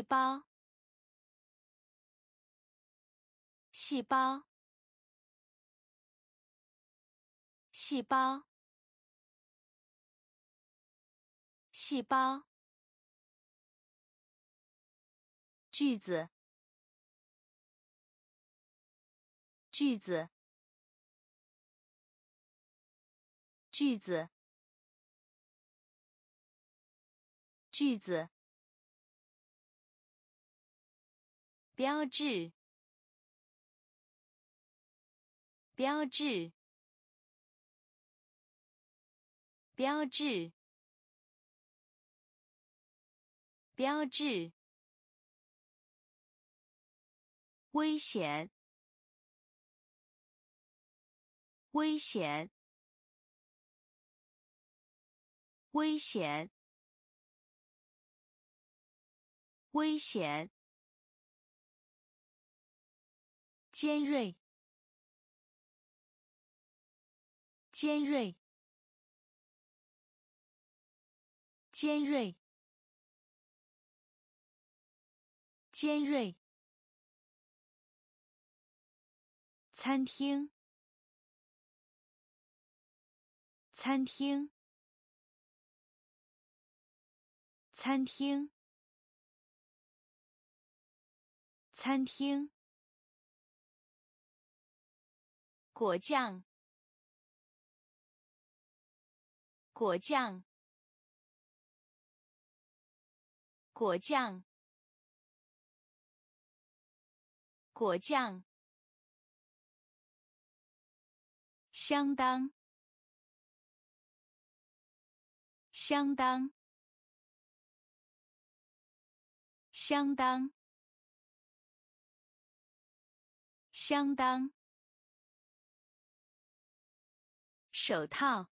细胞，细胞，细胞，细胞，句子，句子，句子，句子。标志，标志，标志，标志。危险，危险，危险，危险。尖锐，尖锐，尖锐，尖锐。餐厅，餐厅，餐厅，餐厅。果酱，果酱，果酱，果酱，相当，相当，相当，相当。手套，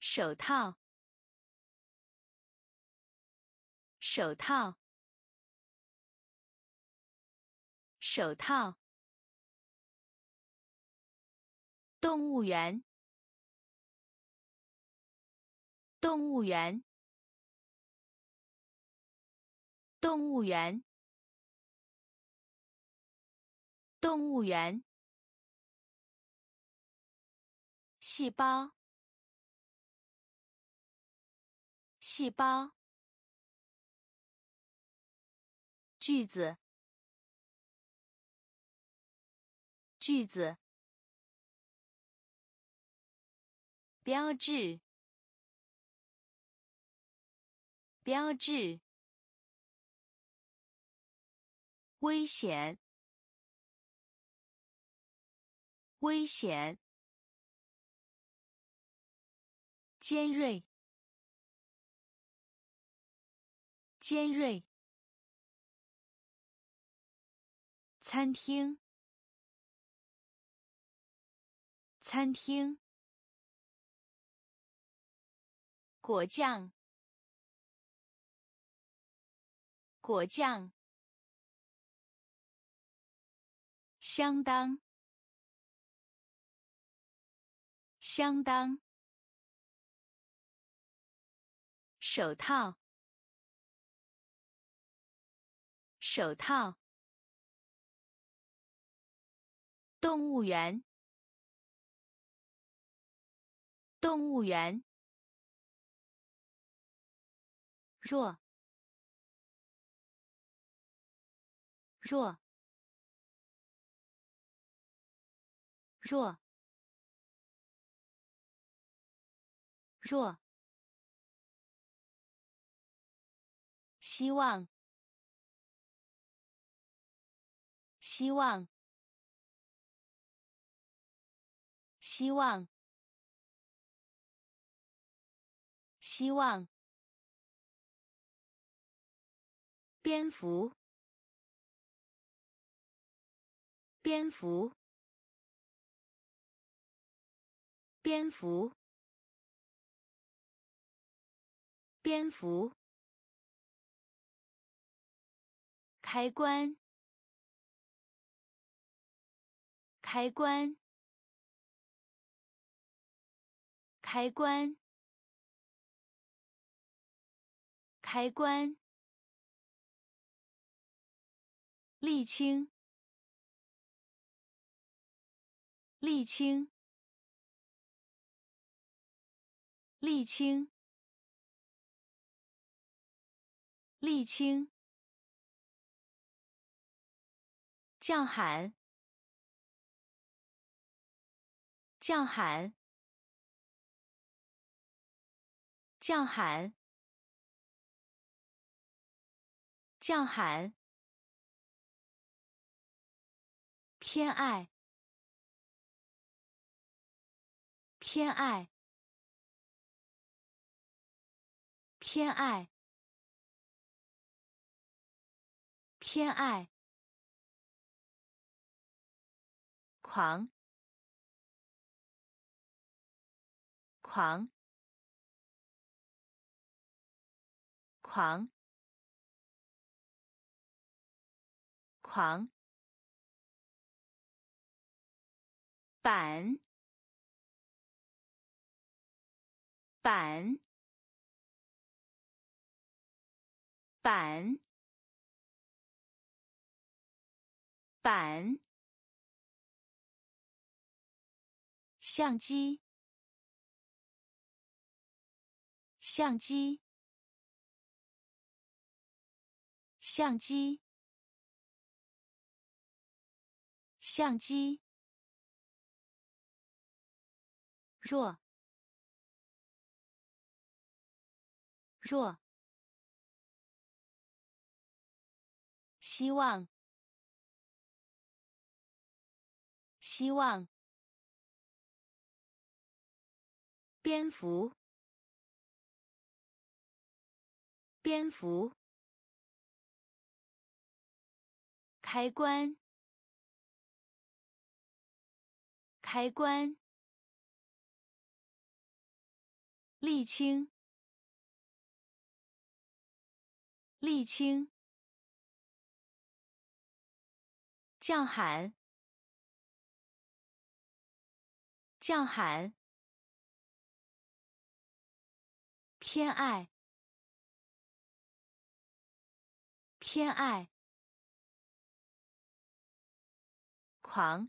手套，手套，手套。动物园，动物园，动物园，动物园。细胞，细胞，句子，句子，标志，标志，危险，危险。尖锐，尖锐。餐厅，餐厅。果酱，果酱。相当，相当。手套，手套。动物园，动物园。弱，弱，弱，弱。希望，希望，希望，希望。蝙蝠，蝙蝠，蝙蝠，蝙蝠。开关，开关，开关，开关，沥青，沥青，沥青，沥青，叫喊，叫喊，叫喊。叫喊，偏爱，偏爱，偏爱，偏爱，狂，狂，狂。狂，板，板，板，板，相机，相机，相机。相机，弱，弱，希望，希望，蝙蝠，蝙蝠，开关。开关，沥青，沥青，叫喊，叫喊，偏爱，偏爱，狂。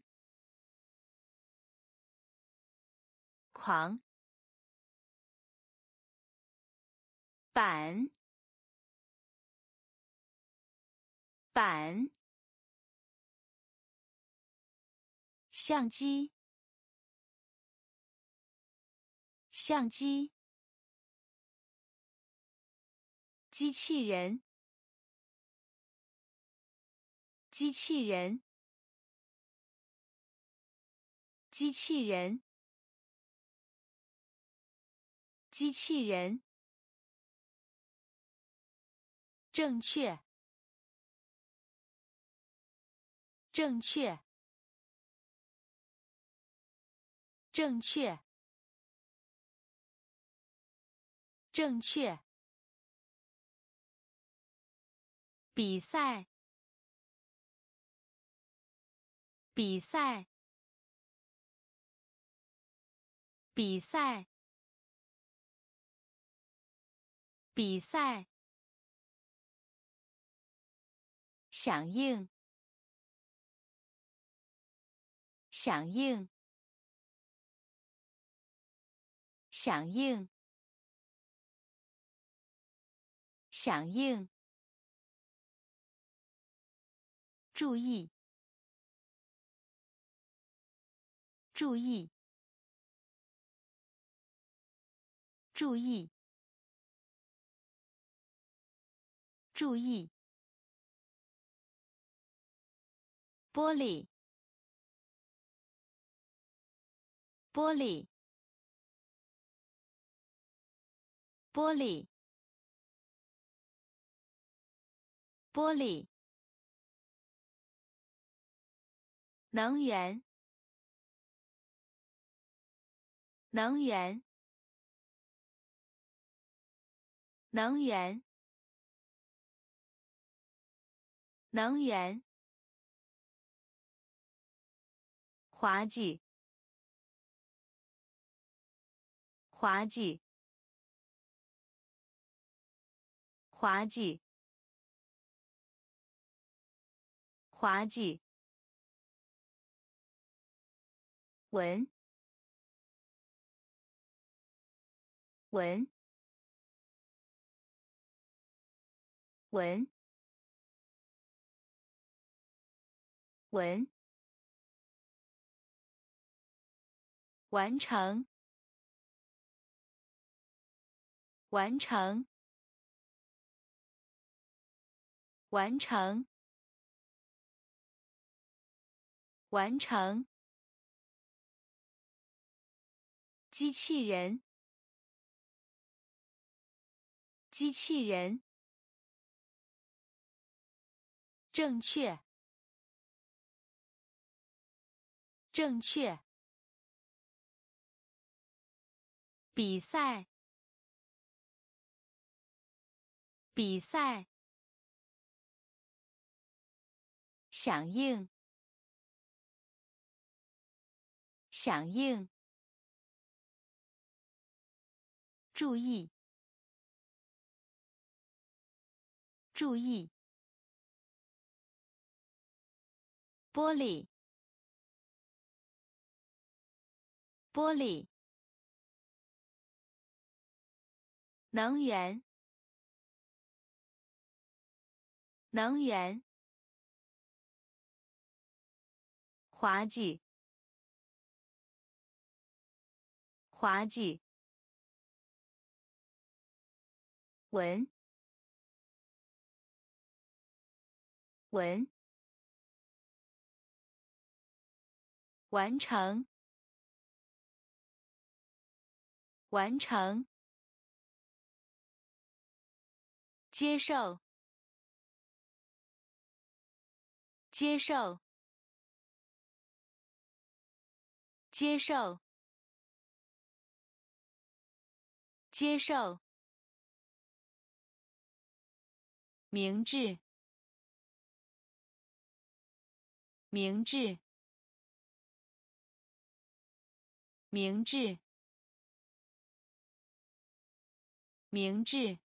狂，板，板，相机，相机，机器人，机器人，机器人。机器人，正确，正确，正确，正确。比赛，比赛，比赛。比赛，响应，响应，响应，响应。注意，注意，注意。注意，玻璃，玻璃，玻璃，玻璃，能源，能源，能源。能源，滑稽，滑稽，滑稽，滑稽。文，文，文，文。完成，完成，完成，完成。机器人，机器人。正确，正确。比赛，比赛，响应，响应，注意，注意，玻璃，玻璃。能源，能源，滑稽，滑稽，文，文，完成，完成。接受，接受，接受，接受。明智，明智，明智，明智。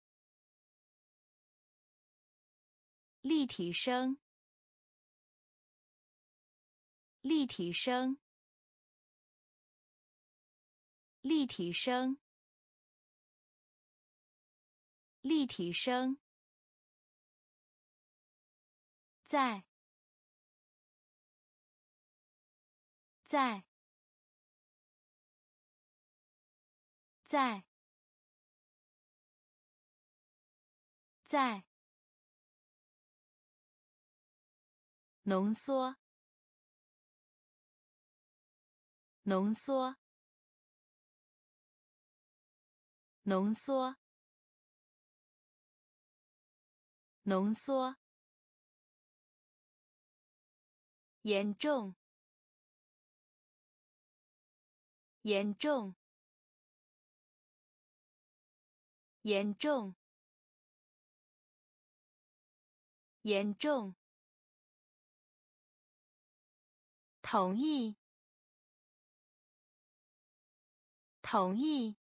立体声，立体声，立体声，立体声，在，在，在，在。浓缩，浓缩，浓缩，浓缩。严重，严重，严重，严重。同意，同意，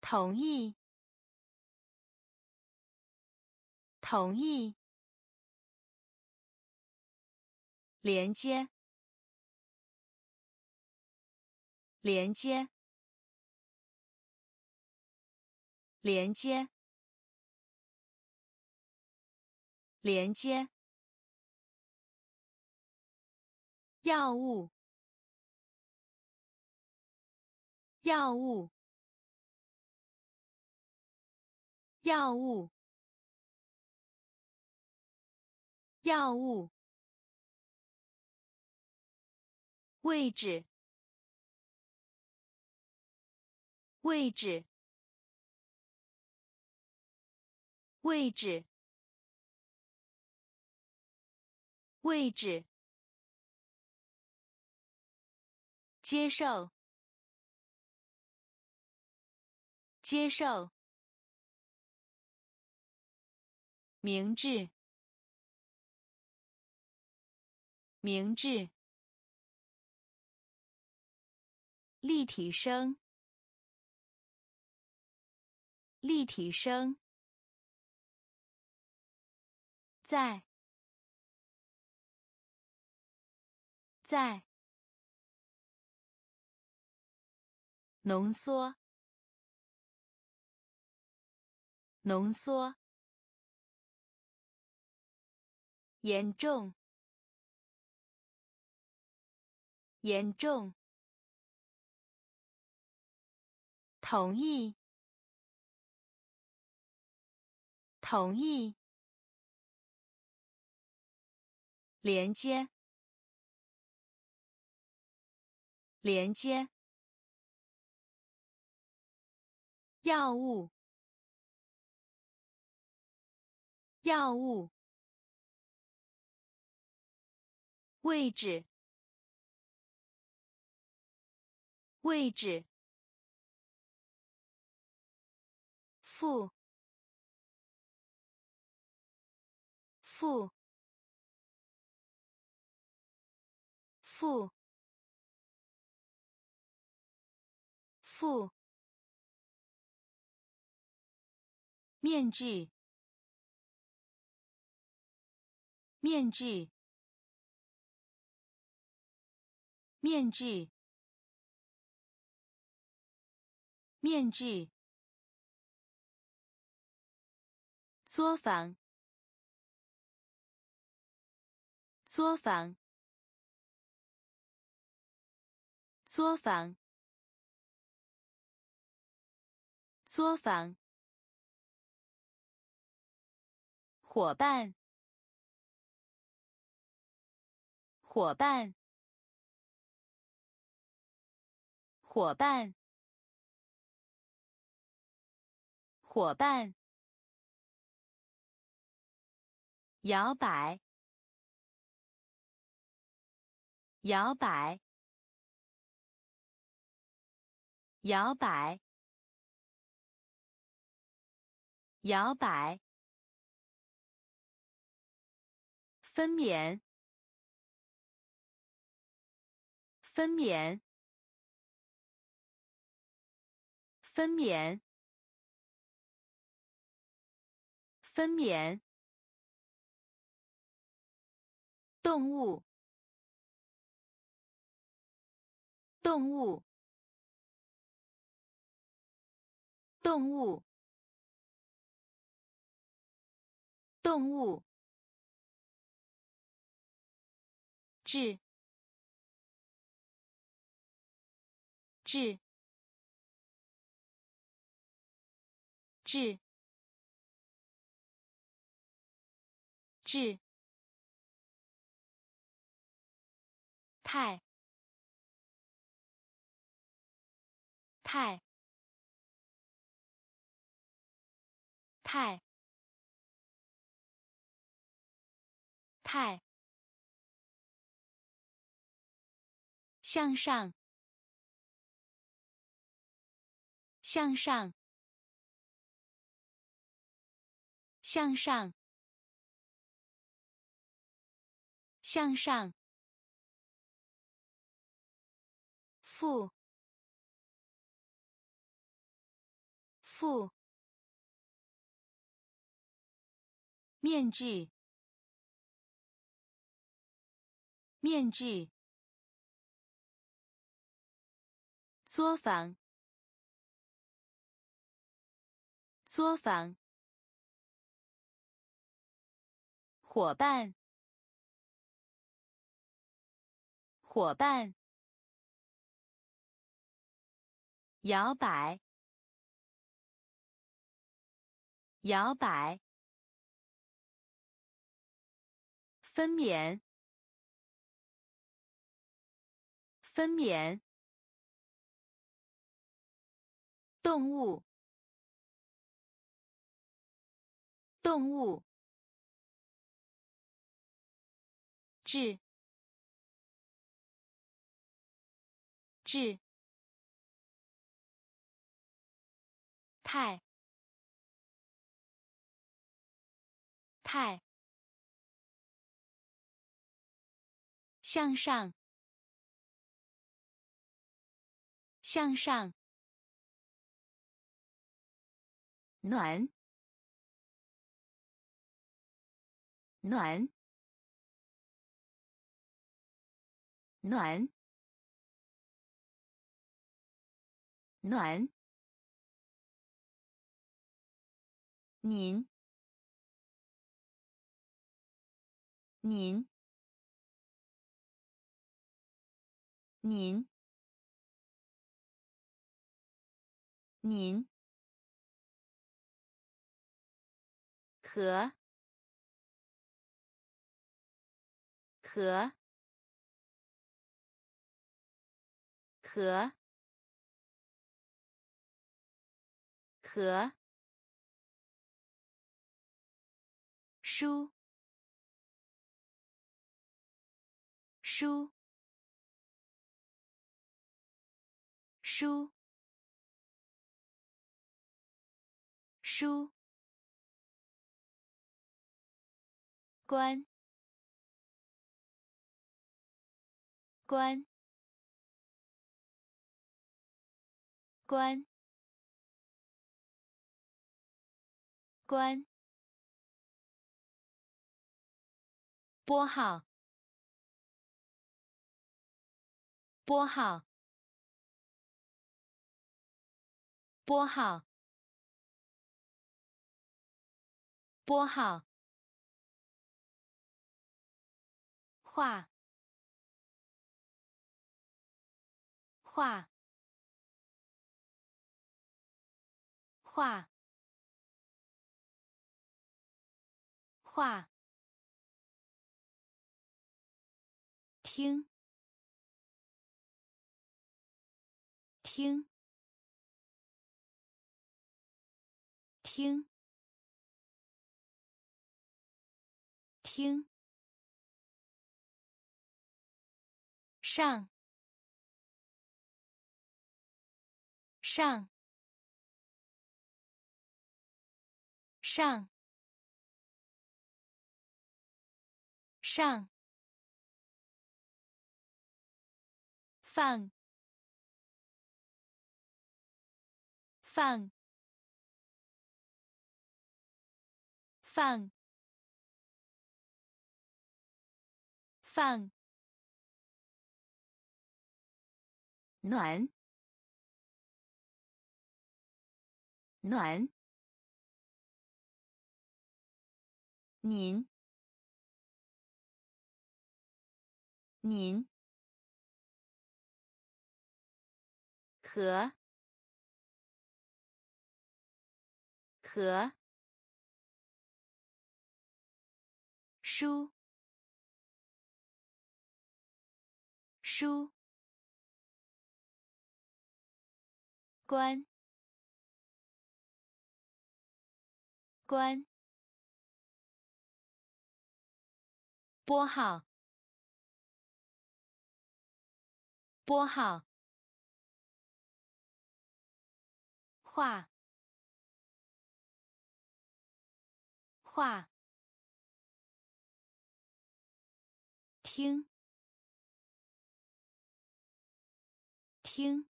同意，同意。连接，连接，连接，连接。药物，药物，药物，药物。位置，位置，位置，位置。接受，接受。明智，明智。立体声，立体声，在，在，浓缩，浓缩，严重，严重。同意，同意。连接，连接。药物，药物。位置，位置。负，负，负，负。面具，面具，面具，面具。作坊，作坊，作坊，作坊。伙伴，伙伴，伙伴，伙伴。摇摆，摇摆，摇摆，摇摆。分娩，分娩，分娩，分娩。动物，动物，动物，动物，智，智，智，智。太，太，太，太，向上，向上，向上，向上。负，负，面具，面具，作坊，作坊，伙伴，伙伴。摇摆，摇摆，分娩，分娩，动物，动物，治，治。太，太，向上，向上，暖，暖，暖，暖。您，您，您，您，和，和，和，和。书，书，书，书，关，关，关，关。拨号，拨号，拨号，拨号，画，画，画，画。听，听，听，听，上，上，上，上。放，放，放，放，暖，暖，您，您。和，和，书，书，关，关，拨号，拨号。画，画，听，听，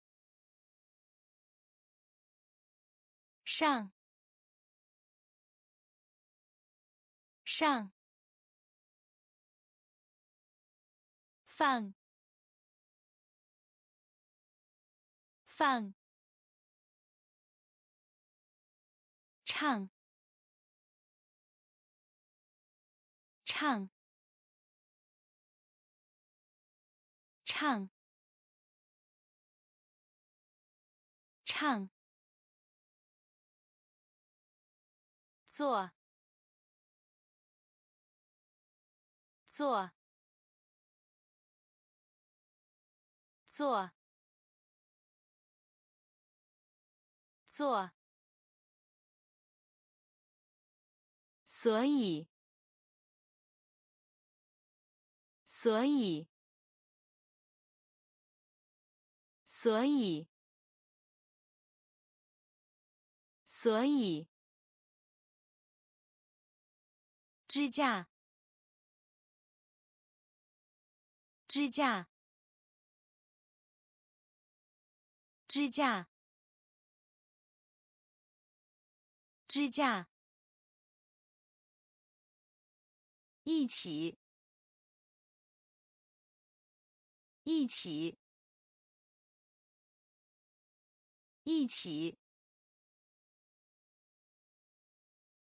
上，上，放，放。唱，唱，唱，唱，做，做，做，做。所以，所以，所以，所以，支架，支架，支架。支架，一起，一起，一起，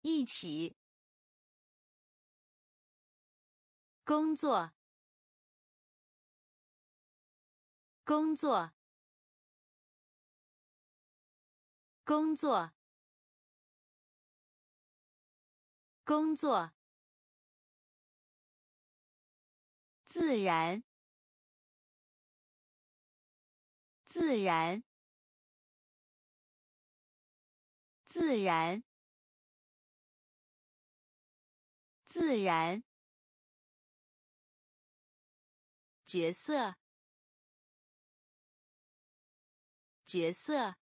一起，工作，工作，工作。工作，自然，自然，自然，自然，角色，角色，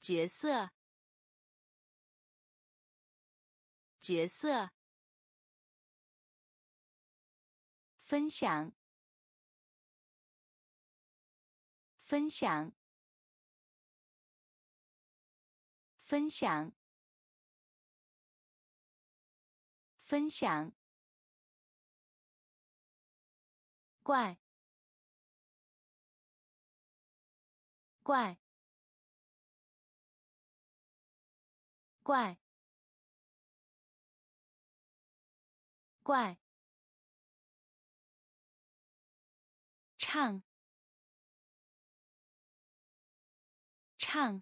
角色。角色，分享，分享，分享，分享，怪，怪，怪。怪，唱，唱，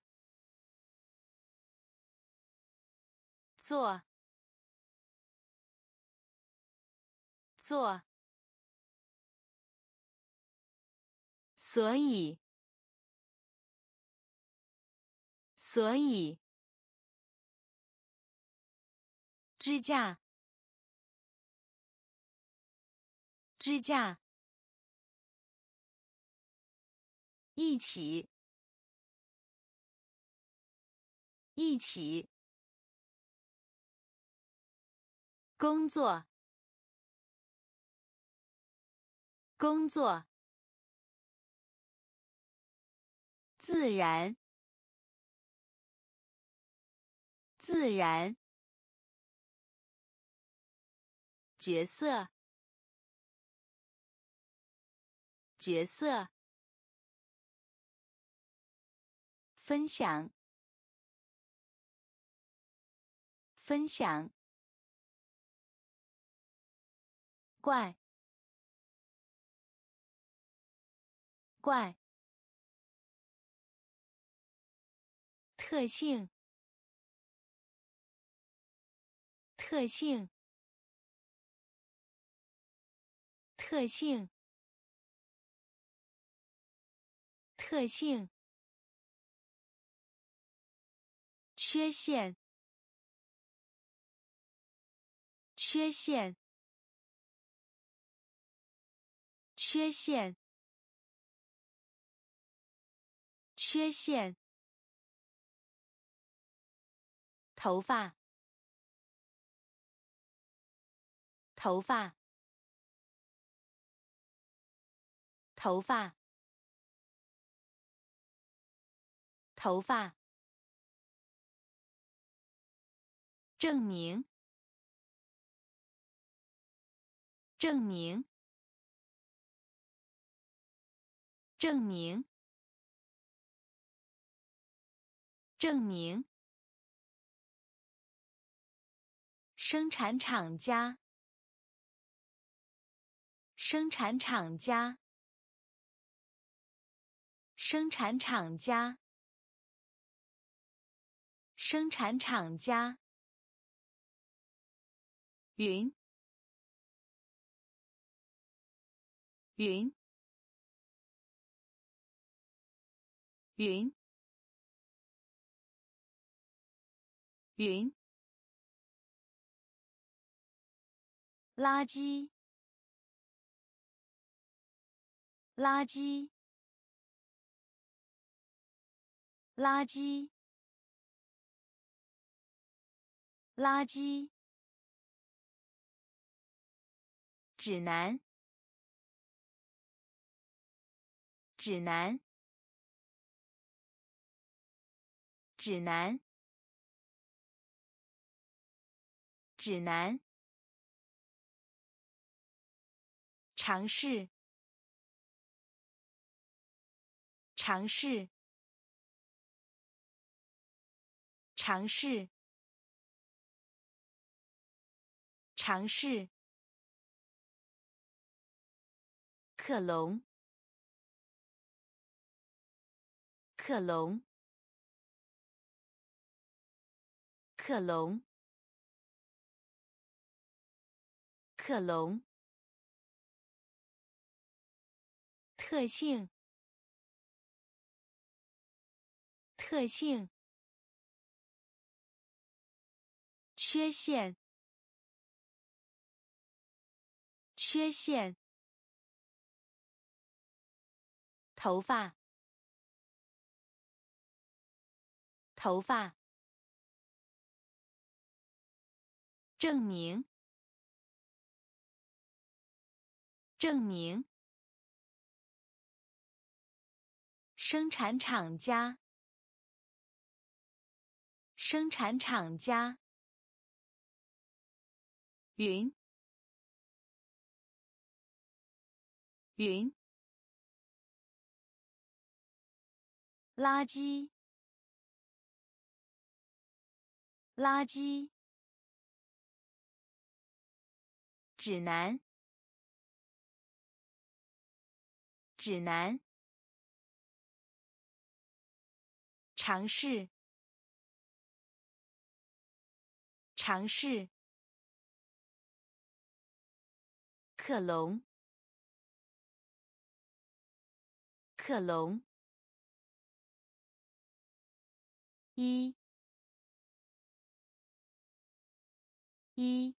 做，做，所以，所以，支架。支架，一起，一起，工作，工作，自然，自然，角色。角色，分享，分享，怪，怪，特性，特性，特性。特性，缺陷，缺陷，缺陷，缺陷，头发，头发，头发。头发，证明，证明，证明，证明，生产厂家，生产厂家，生产厂家。生产厂家，云，云，云，云，垃圾，垃圾，垃圾。垃圾。指南。指南。指南，指南，尝试，尝试，尝试，尝试。克隆，克隆，克隆，克隆。特性，特性。缺陷，缺陷。头发，头发，证明，证明，生产厂家，生产厂家，云，云。垃圾，垃圾。指南，指南。尝试，尝试。克隆，克隆。一，一，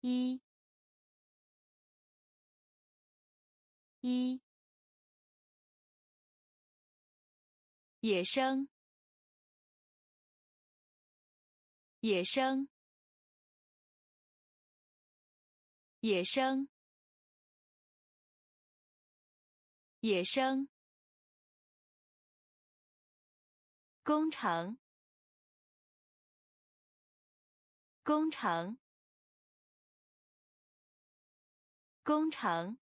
一，一，野生，野生，野生，野生。工程，工程，工程，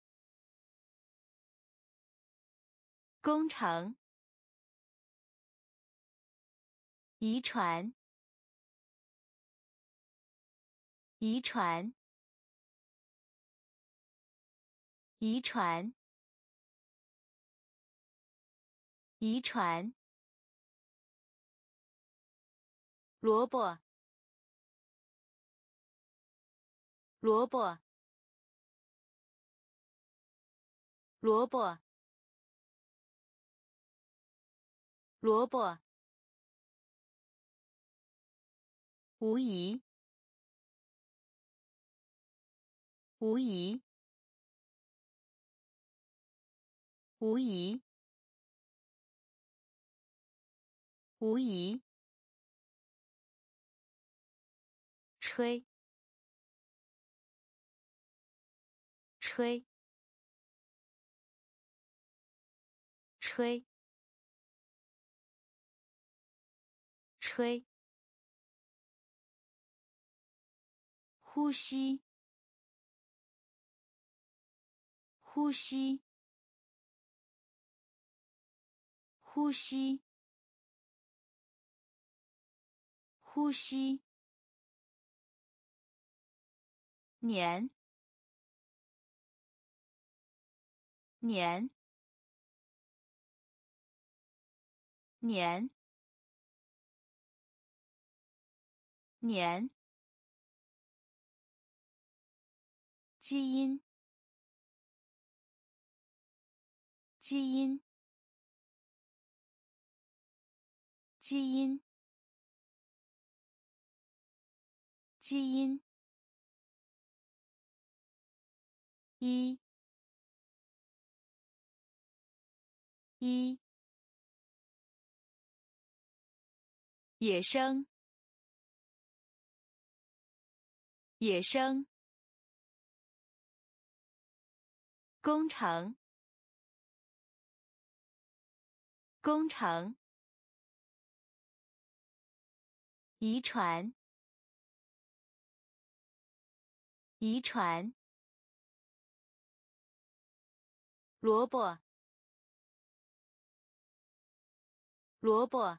工程。遗传，遗传，遗传，遗传。萝卜，萝卜，萝卜，萝卜。无疑，无疑，无疑，无疑。吹，吹，吹，吹。呼吸，呼吸，呼吸，呼吸。年，年，年，年。基因，基因，基因，基因。一，一，野生，野生，工程，工程，遗传，遗传，萝卜，萝卜，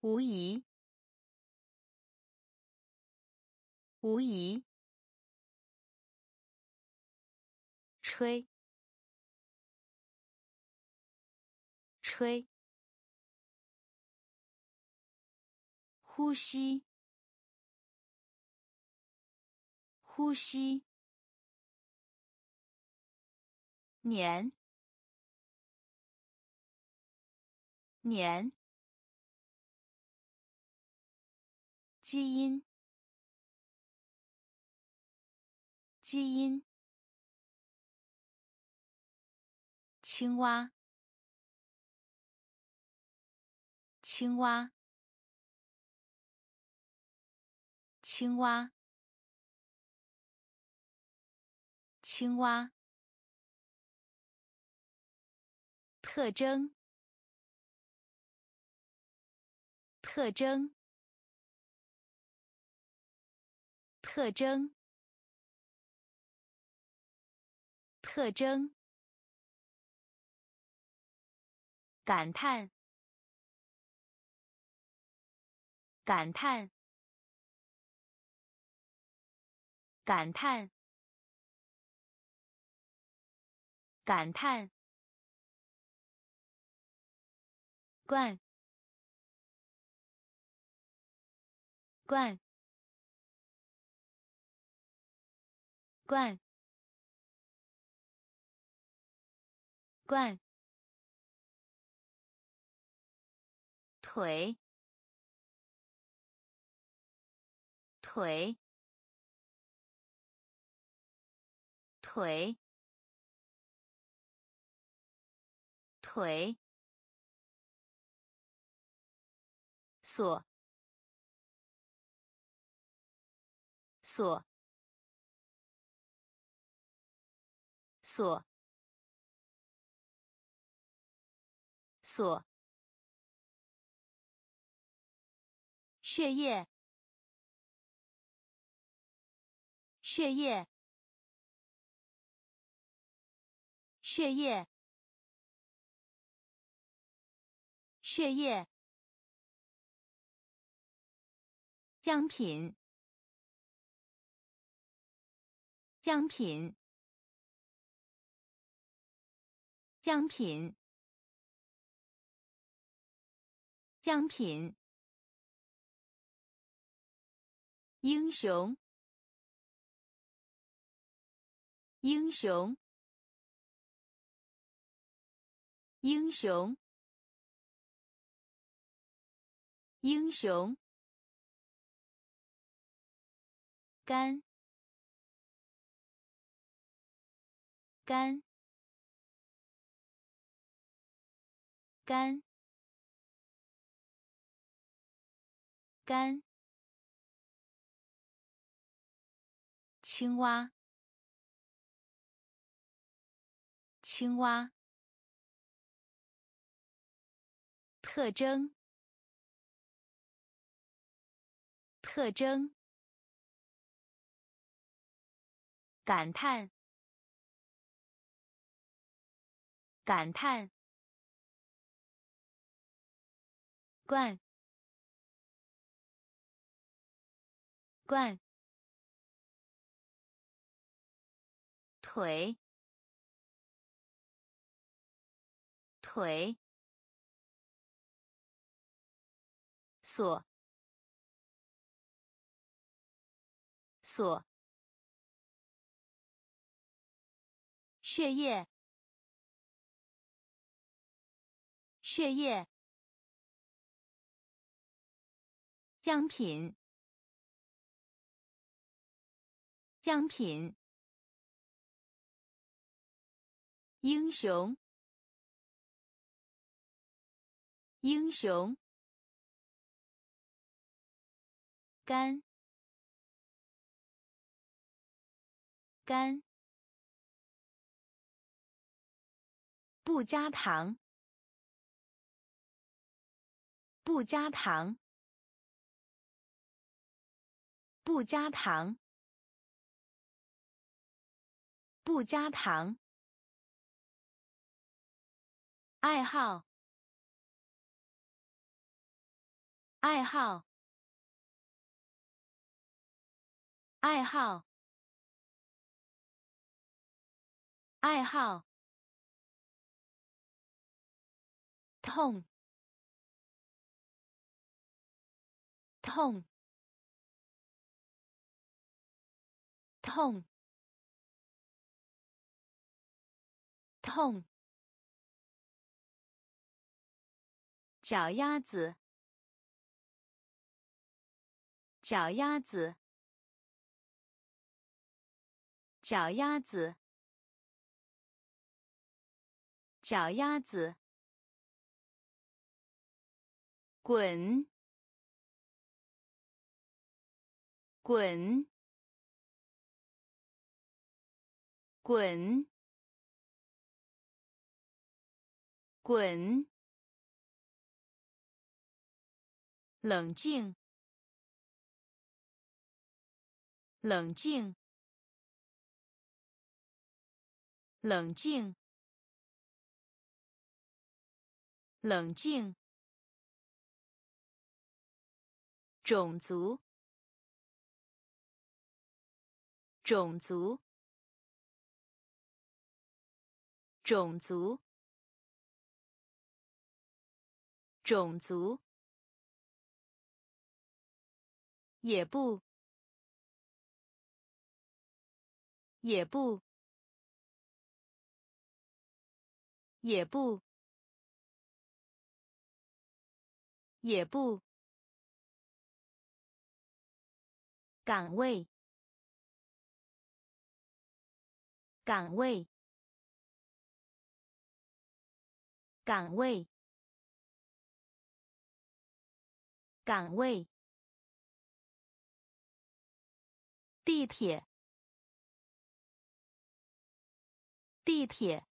无疑，无疑，吹。吹，呼吸，呼吸，年，年，基因，基因，青蛙。青蛙，青蛙，青蛙。特征，特征，特征，特征。感叹。感叹，感叹，感叹。罐，罐，罐，罐。腿。腿，腿，腿，锁，锁，锁，锁，血液。血液，血液，血液。样品，样品，样品，样品。英雄。英雄，英雄，英雄，干，干，干，干，青蛙。青蛙。特征。特征。感叹。感叹。灌。灌。腿。腿，锁，锁，血液，血液，样品，样品，英雄。英雄，肝，肝，不加糖，不加糖，不加糖，不加糖。爱好，爱好，爱好，爱好。痛，痛，痛，痛。脚丫子，脚丫子，脚丫子，脚丫子。滚，滚，滚，滚。冷静，冷静，冷静，冷静。种族，种族，种族，种族。也不，也不，也不，也不。岗位，岗位，岗位，岗位。地铁，地铁，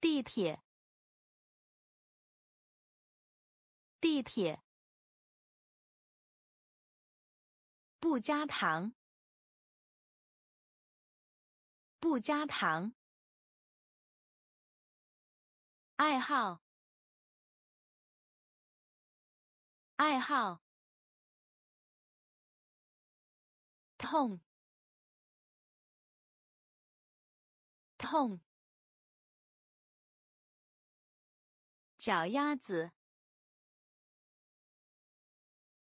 地铁，地铁。不加糖，不加糖。爱好，爱好。痛，痛。脚丫子，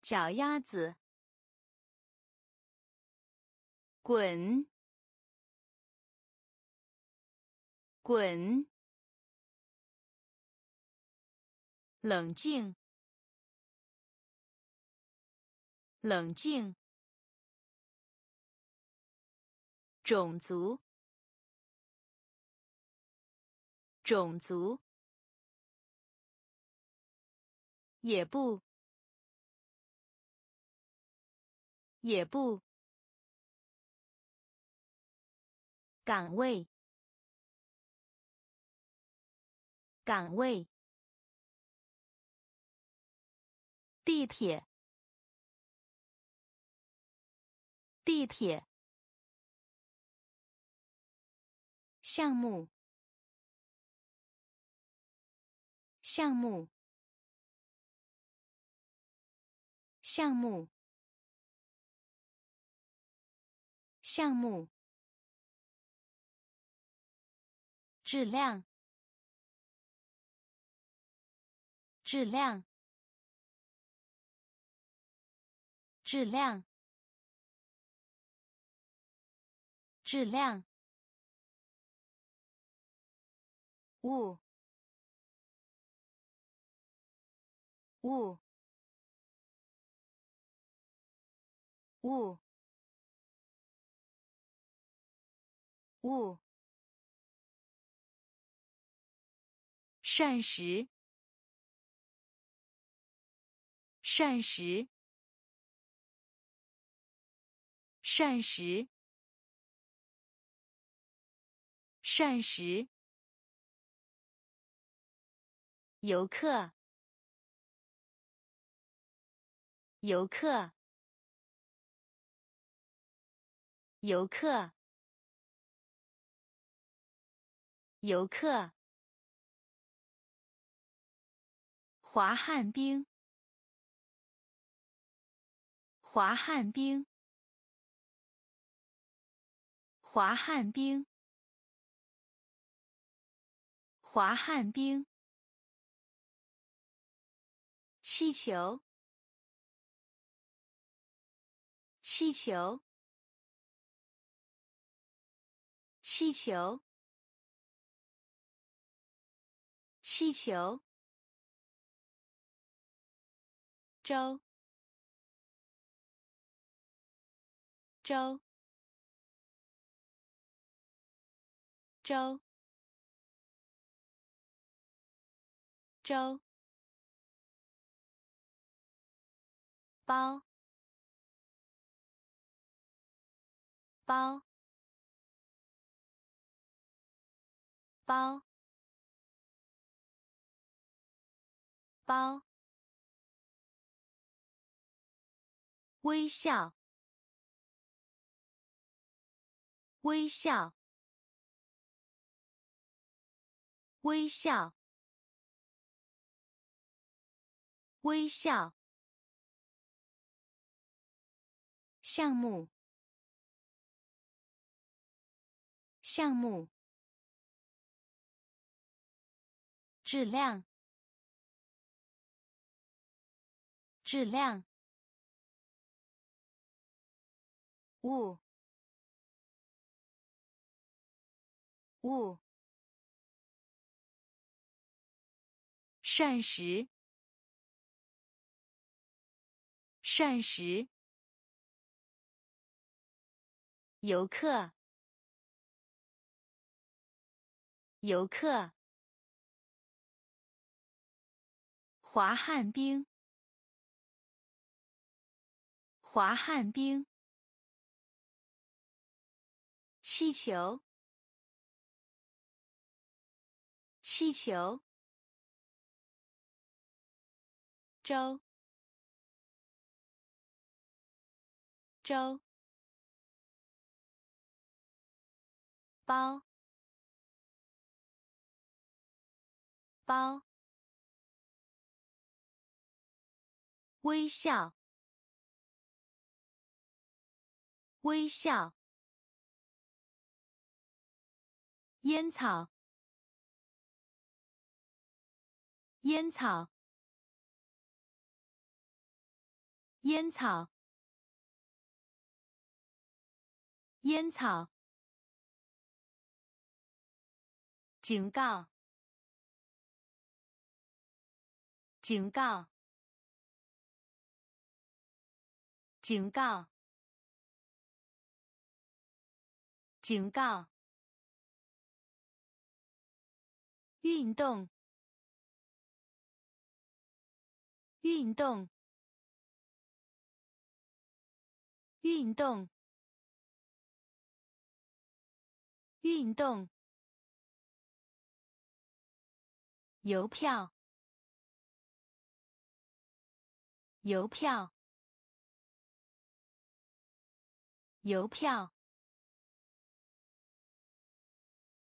脚丫子。滚，滚。冷静，冷静。种族，种族。也不，也不。岗位，岗位。地铁，地铁。项目，项目，项目，项目。质量，质量，质量，质量。物，物，物，物。膳食，膳食，膳食，膳食，游客，游客，游客，游客，滑旱冰，滑旱冰，滑旱冰。滑旱冰，气球，气球，气球，气球，周，周，周。粥，包，包，包，包，微笑，微笑，微笑。微笑。项目。项目。质量。质量。物。物。膳食。膳食，游客，游客，滑旱冰，滑旱冰，气球，气球，周，周，包，包，微笑，微笑，烟草，烟草，烟草。烟草，警告，警告，警告，警告，运动，运动，运动。运动，邮票，邮票，邮票，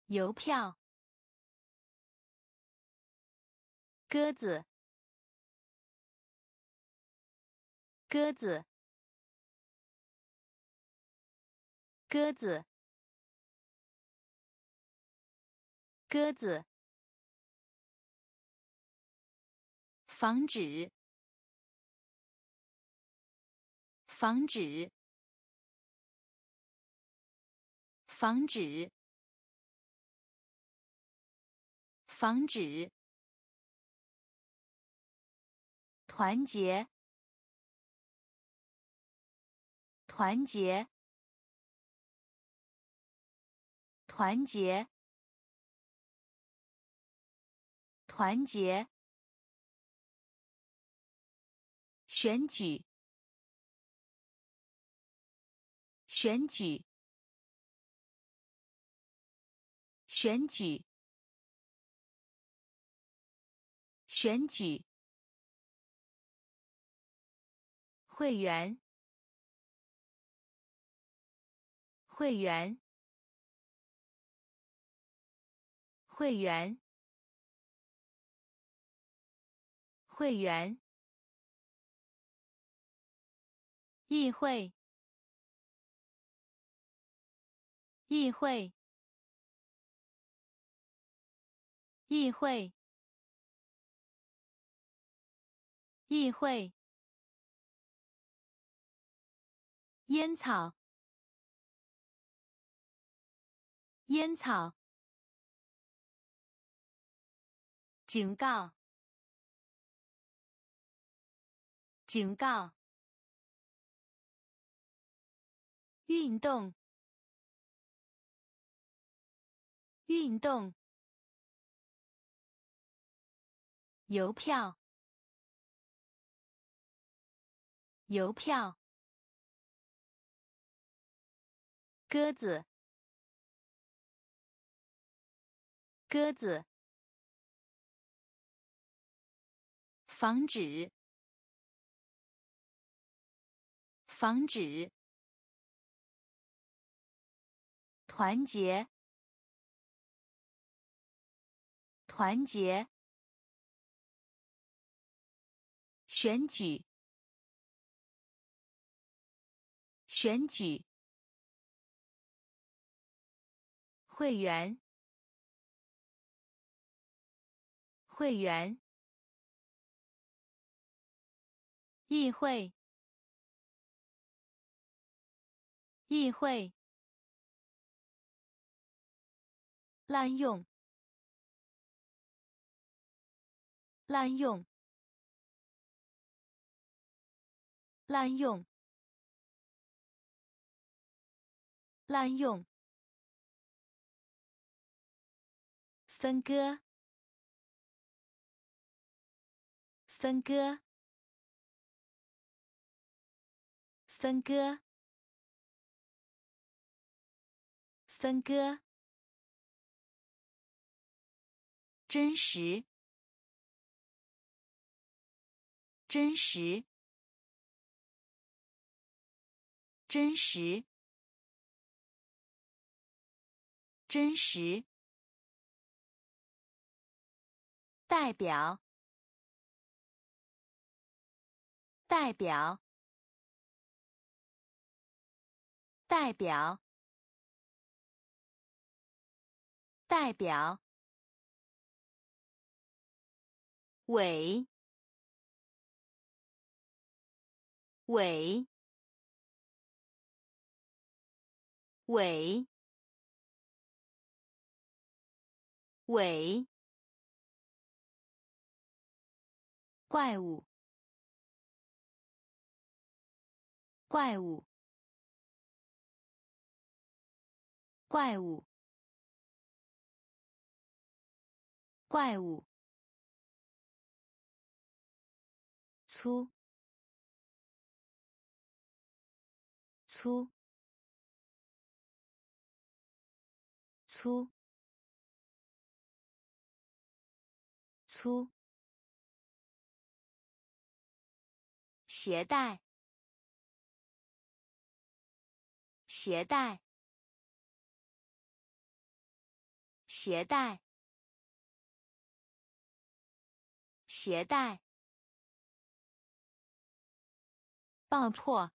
邮票，鸽子，鸽子，鸽子。鸽子，防止，防止，防止，防止，团结，团结，团结。团结，选举，选举，选举，选举。会员，会员，会员，会员。议会，议会，议会，议会。烟草，烟草。警告，警告。运动，运动。邮票，邮票。鸽子，鸽子。防止，防止。团结，团结。选举，选举。会员，会员。议会，议会。滥用，滥用，滥用，滥用。分割，分割，分割，分割。真实，真实，真实，真实。代表，代表，代表，代表。尾，尾，尾，尾。怪物，怪物，怪物，怪物。粗，粗，粗，粗。携带，携带，携带，携带。爆破，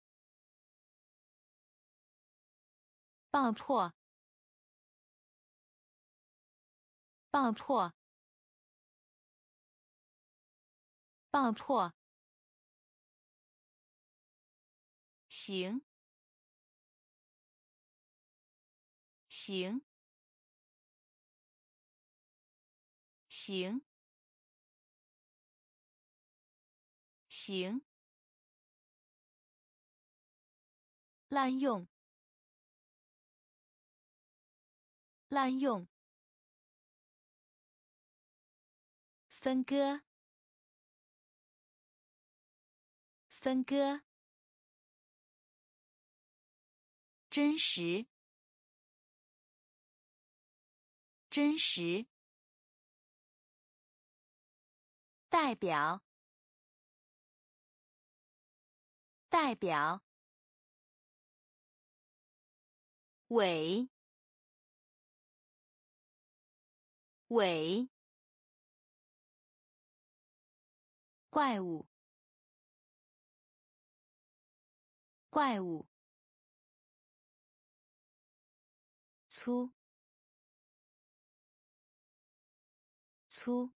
爆破，爆破，爆破。行，行，行，行。滥用，滥用。分割，分割。真实，真实。代表。代表。尾。尾。怪物。怪物。粗。粗。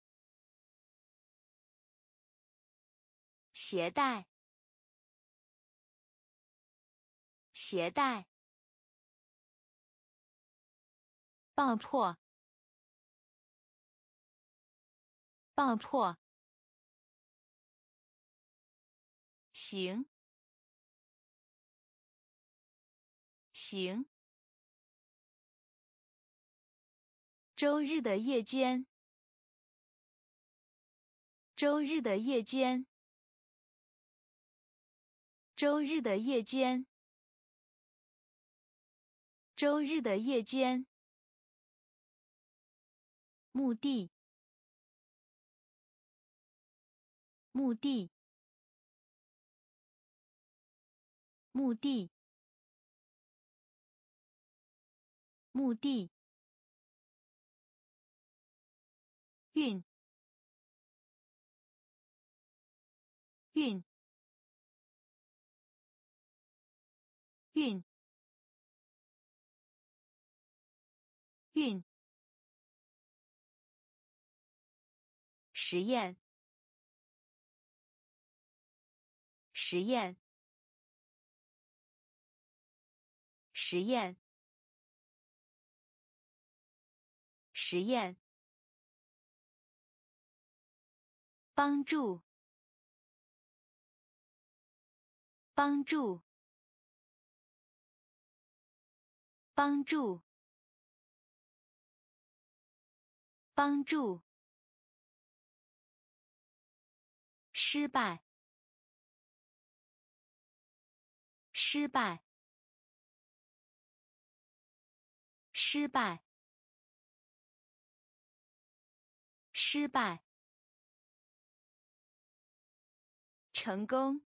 携带。携带。爆破。爆破。行。行。周日的夜间。周日的夜间。周日的夜间。周日的夜间。墓地。墓地。墓地。墓地。运。运。运。运。实验。实验。实验。实验。帮助。帮助。帮助。帮助。失败。失败。失败。失败。成功。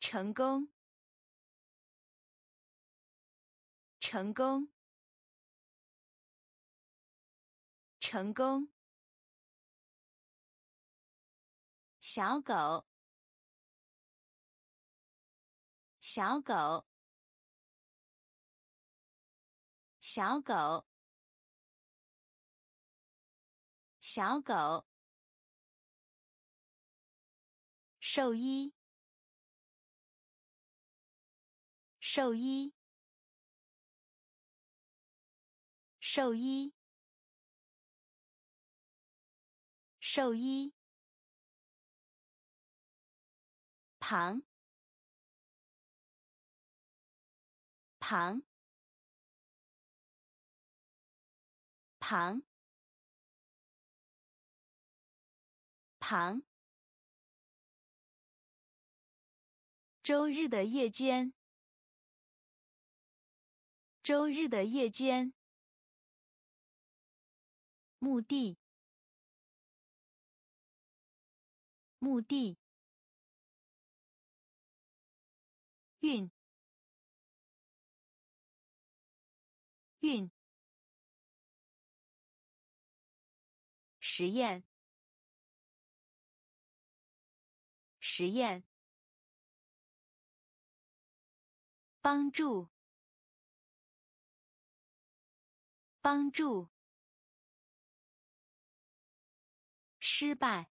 成功。成功。成功。小狗。小狗。小狗。小狗。兽医。兽医。兽医。兽医。旁。旁。旁。旁。周日的夜间。周日的夜间。墓地。墓地。运。运。实验。实验。帮助。帮助。失败。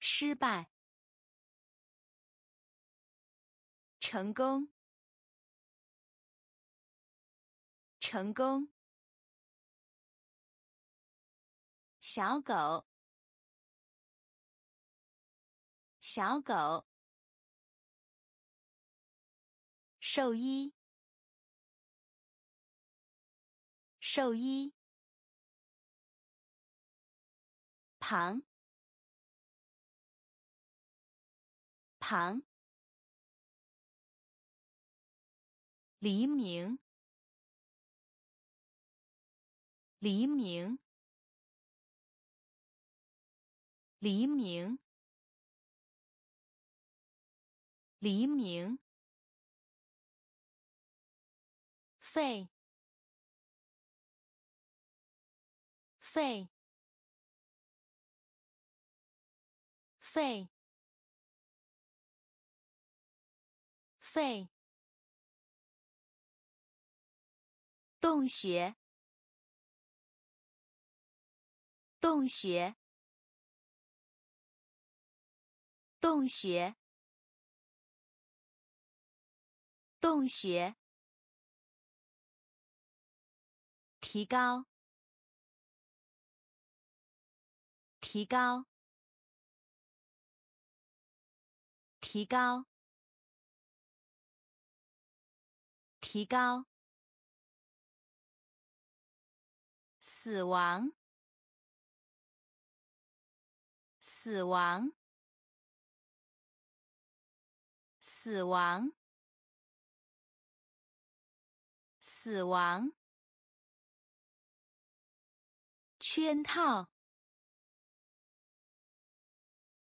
失败。成功。成功。小狗。小狗。兽医。兽医。旁。旁。黎明，黎明，黎明，黎明，肺，肺，肺。肺，洞穴，洞穴，洞穴，洞穴，提高，提高，提高。提高，死亡，死亡，死亡，死亡，圈套，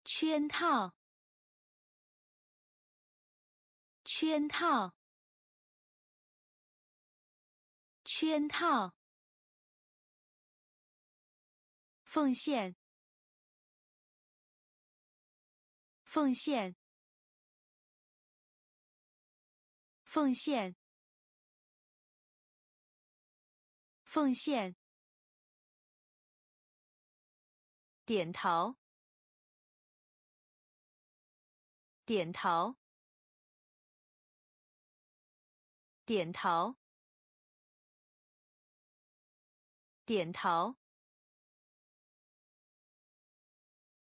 圈套，圈套。圈套，奉献，奉献，奉献，奉献，点头，点头，点头。点头，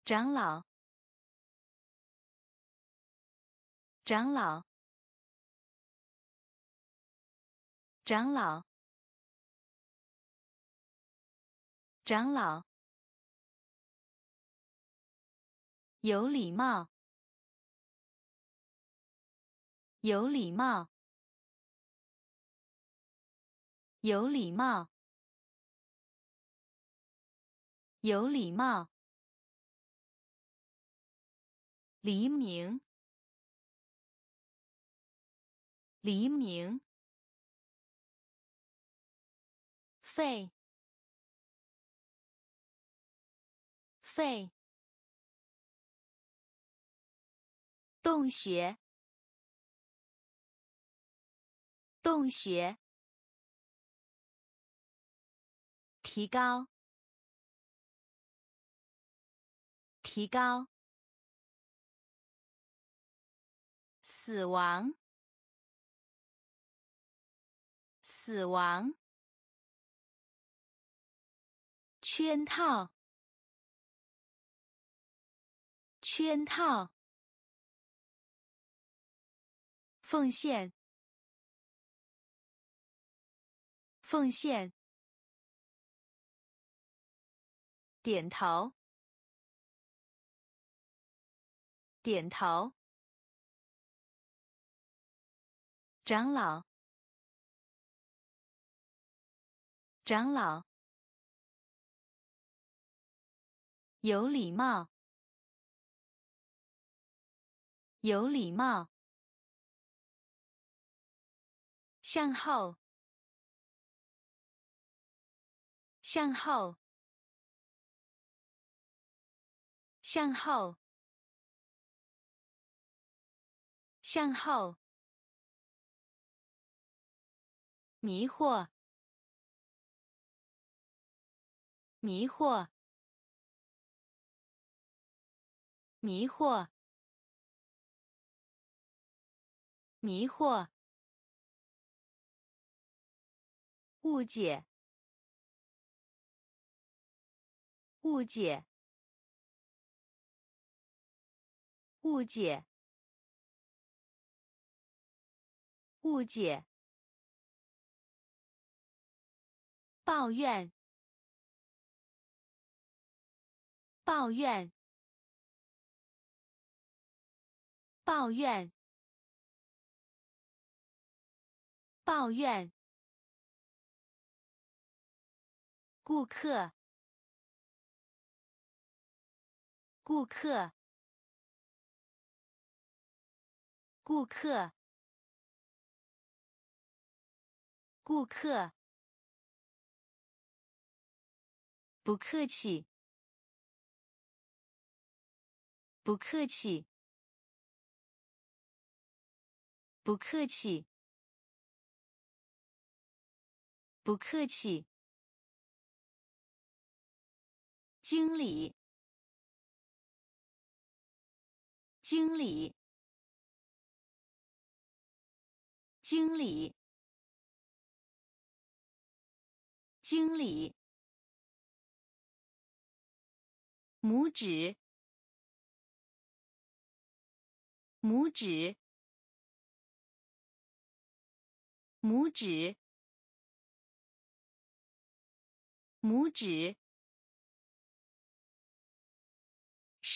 长老，长老，长老，长老，有礼貌，有礼貌，有礼貌。有礼貌。黎明，黎明。肺，肺。洞穴，洞穴。提高。提高，死亡，死亡，圈套，圈套，奉献，奉献，点头。点头，长老，长老，有礼貌，有礼貌，向后，向后，向后。向后，迷惑，迷惑，迷惑，迷惑，误解，误解，误解。误解，抱怨，抱怨，抱怨，抱怨。顾客，顾客，顾客，顾客。不客气，不客气，不客气，不客气。经理，经理，经理，经理。拇指，拇指，拇指，拇指。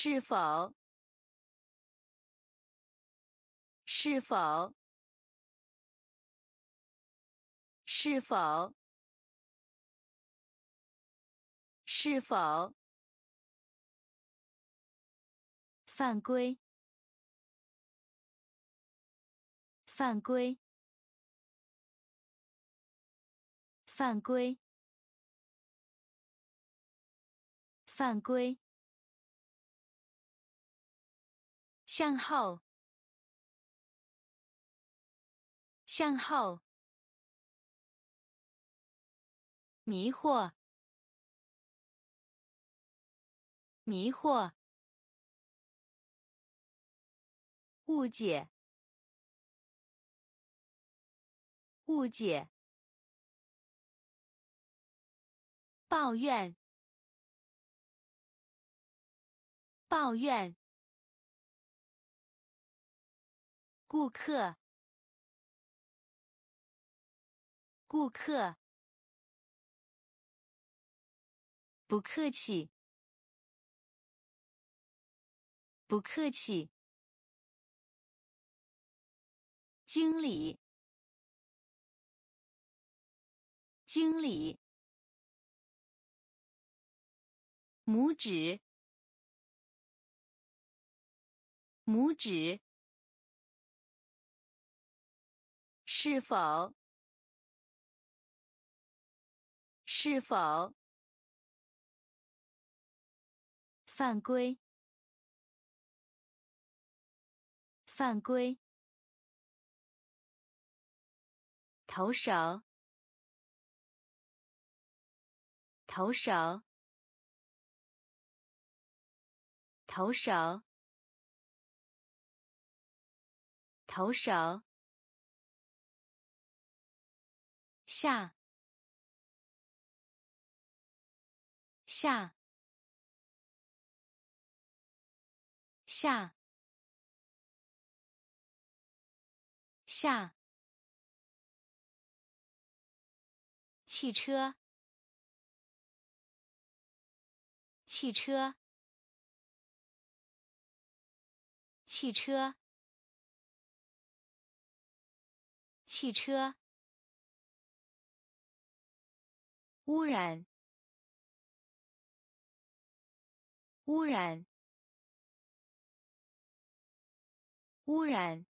是否？是否？是否？是否？犯规！犯规！犯规！犯规！向后！向后！迷惑！迷惑！误解，误解，抱怨，抱怨，顾客，顾客，不客气，不客气。经理，经理，拇指，拇指，是否？是否？犯规，犯规。投手，投手，投手，投手，下，下，下，下。汽车，汽车，汽车，汽车。污染，污染，污染，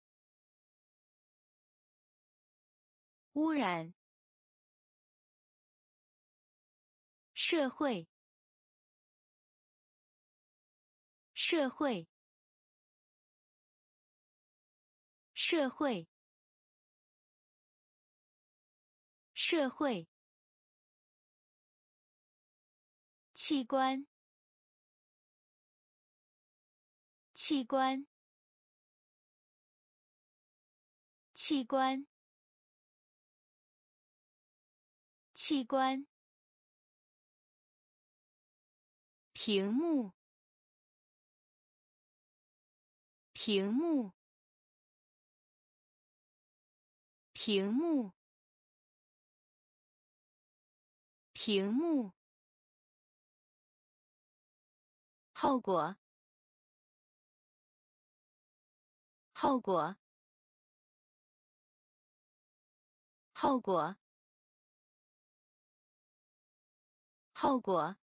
污染。社会，社会，社会，社会。器官，器官，器官，器官。屏幕，屏幕，屏幕，屏幕。后果，后果，后果，后果，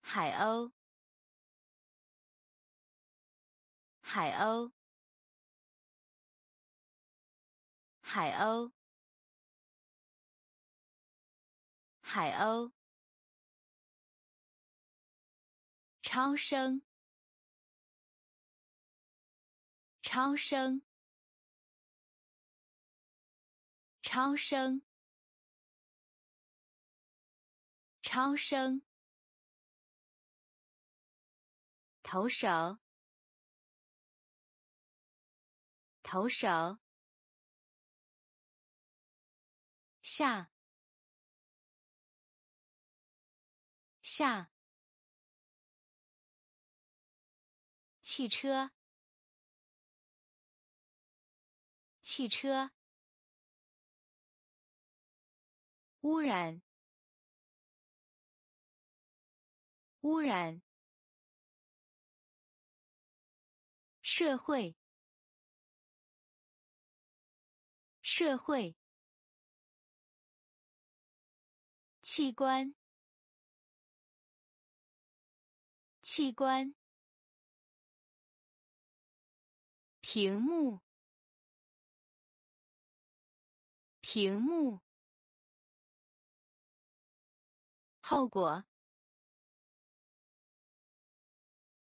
海鸥，海鸥，海鸥，海鸥。超声，超声，超声，超声。投手，投手，下，下。汽车，汽车，污染，污染，社会，社会，器官，器官。屏幕，屏幕，后果，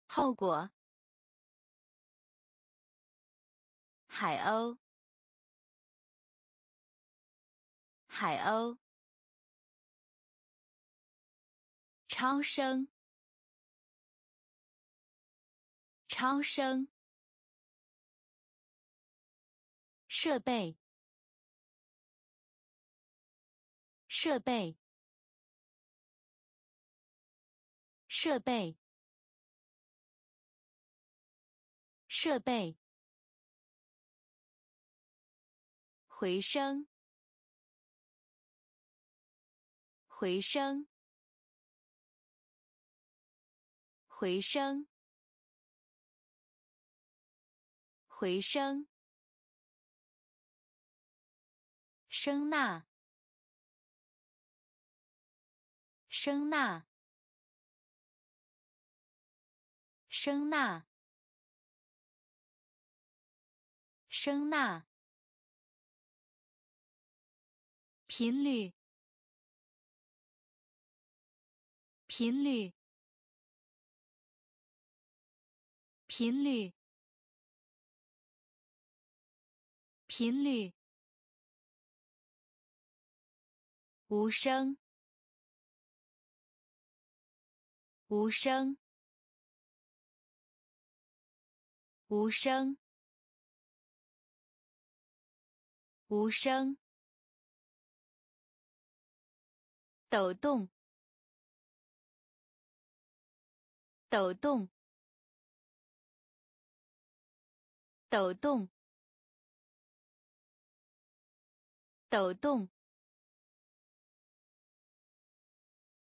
后果，海鸥，海鸥，超声，超声。设备，设备，设备，设备，回声，回声，回声，回声。声呐，声呐，声呐，声呐，频率，频率，频率，频率。无声，无声，无声，无声。抖动，抖动，抖动，抖动。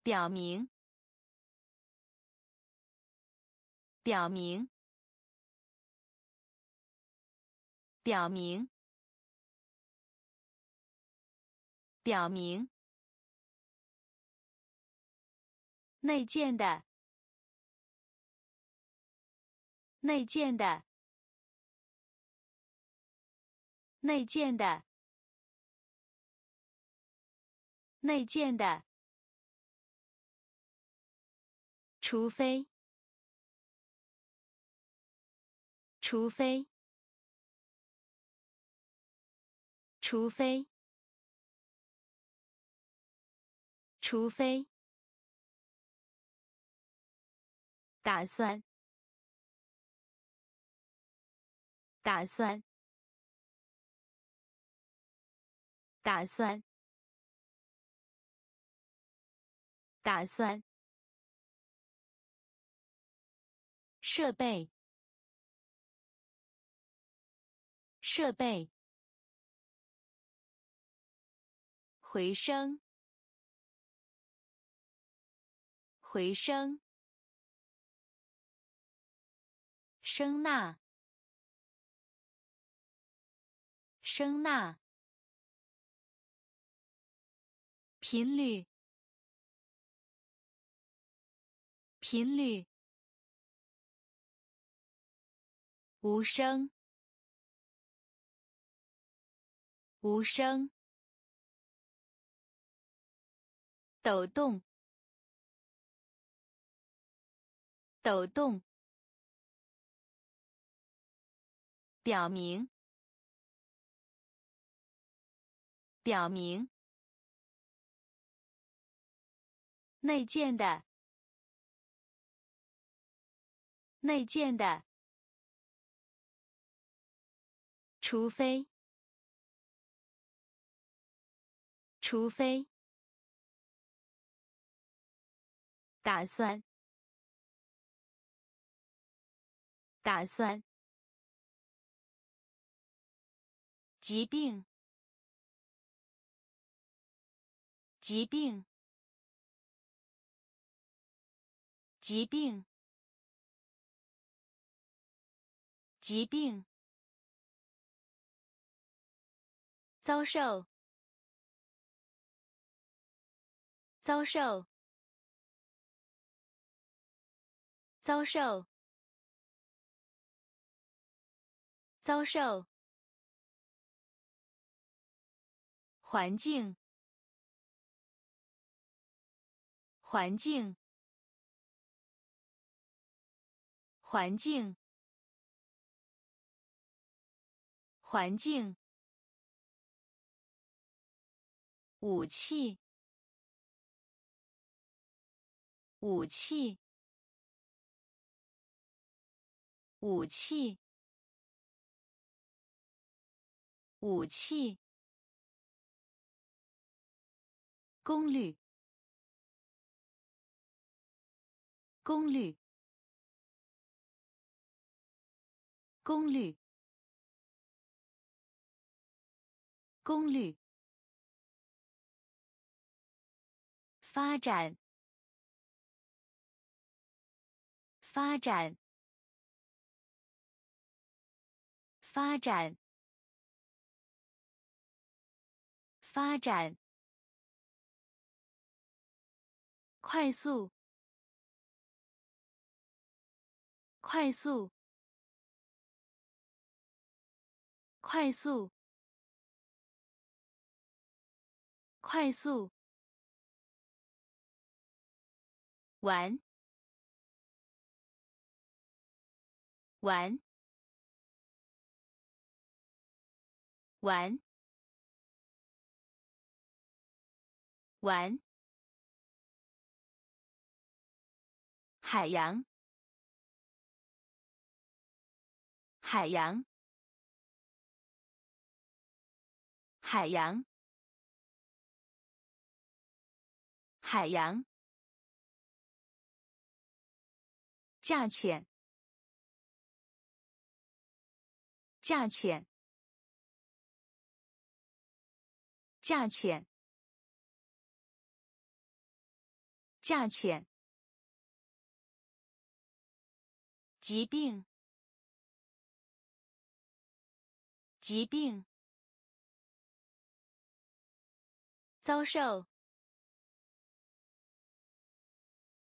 表明，表明，表明，表明。内建的，内建的，内建的，内建的。除非，除非，除非，除非，打算，打算，打算，打算。设备，设备，回声，回声，声呐，声呐，频率，频率，无声，无声，抖动，抖动。表明，表明，内建的，内建的，除非，除非，打算，打算。疾病，疾病，疾病，疾病，遭受，遭受，遭受，遭受。环境，环境，环境，环境。武器，武器，武器，武器。功率，功率，功率，功率。发展，发展，发展，发展。快速，快速，快速，快速，玩，玩，玩，玩。海洋，海洋，海洋，海洋。价钱，价钱，价钱，价钱。疾病，疾病，遭受，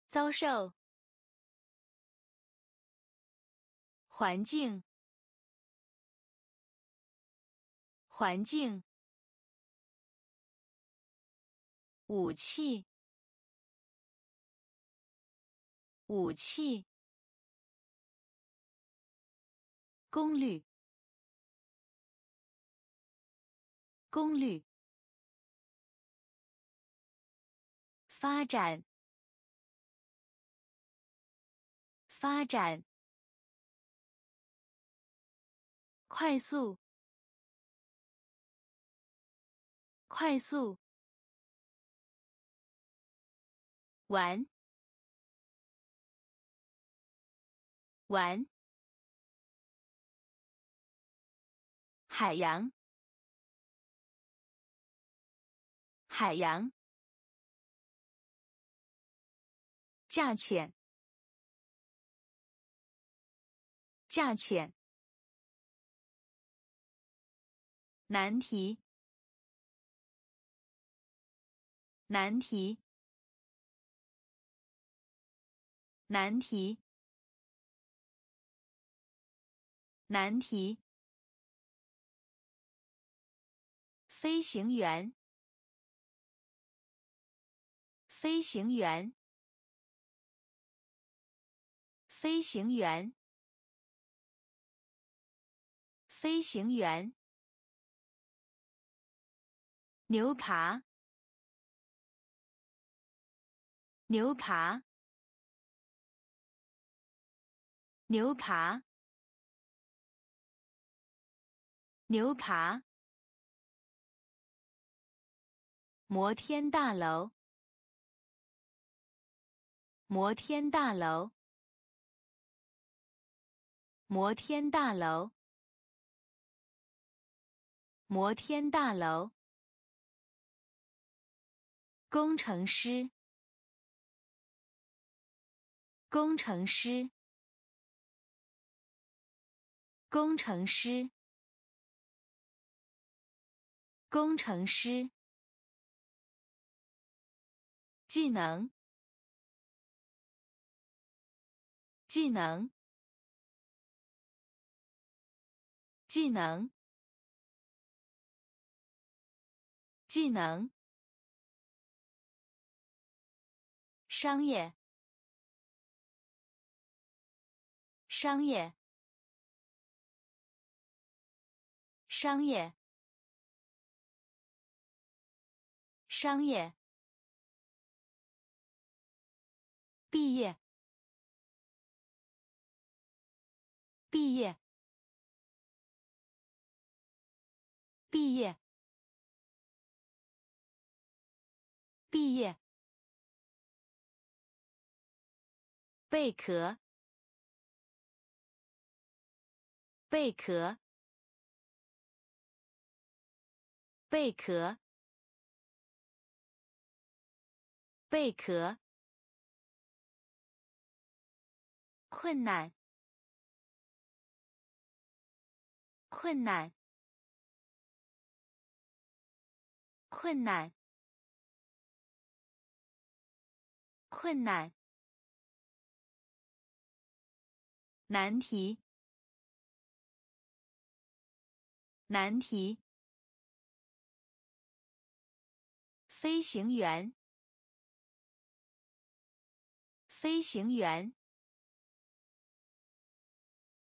遭受，环境，环境，武器，武器。功率，功率，发展，发展，快速，快速，玩，玩。海洋，海洋，价钱，价钱，难题，难题，难题，难题。飞行员，飞行员，飞行员，飞行员。牛扒，牛扒，牛扒，牛扒。摩天大楼，摩天大楼，摩天大楼，摩天大楼。工程师，工程师，工程师，工程师。技能，技能，技能，技能。商业，商业，商业，商业。毕业，毕业，毕业，毕业。贝壳，贝壳，贝壳，贝壳。困难，困难，困难，困难。难题，难题。飞行员，飞行员。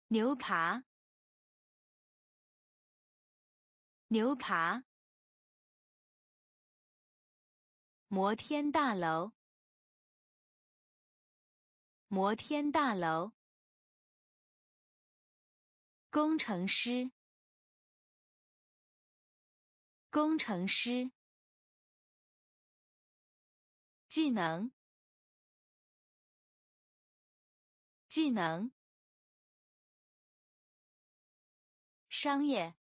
牛扒，牛扒。摩天大楼，摩天大楼。工程师，工程师。技能，技能。商业，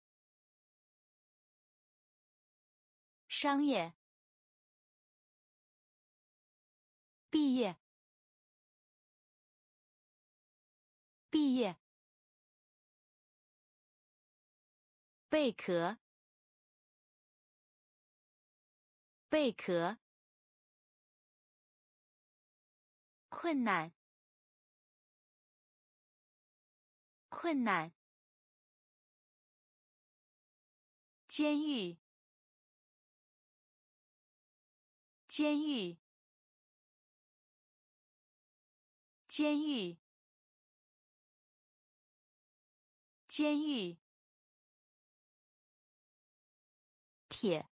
商业。毕业，毕业。贝壳，贝壳。困难，困难。监狱，监狱，监狱，监狱。铁，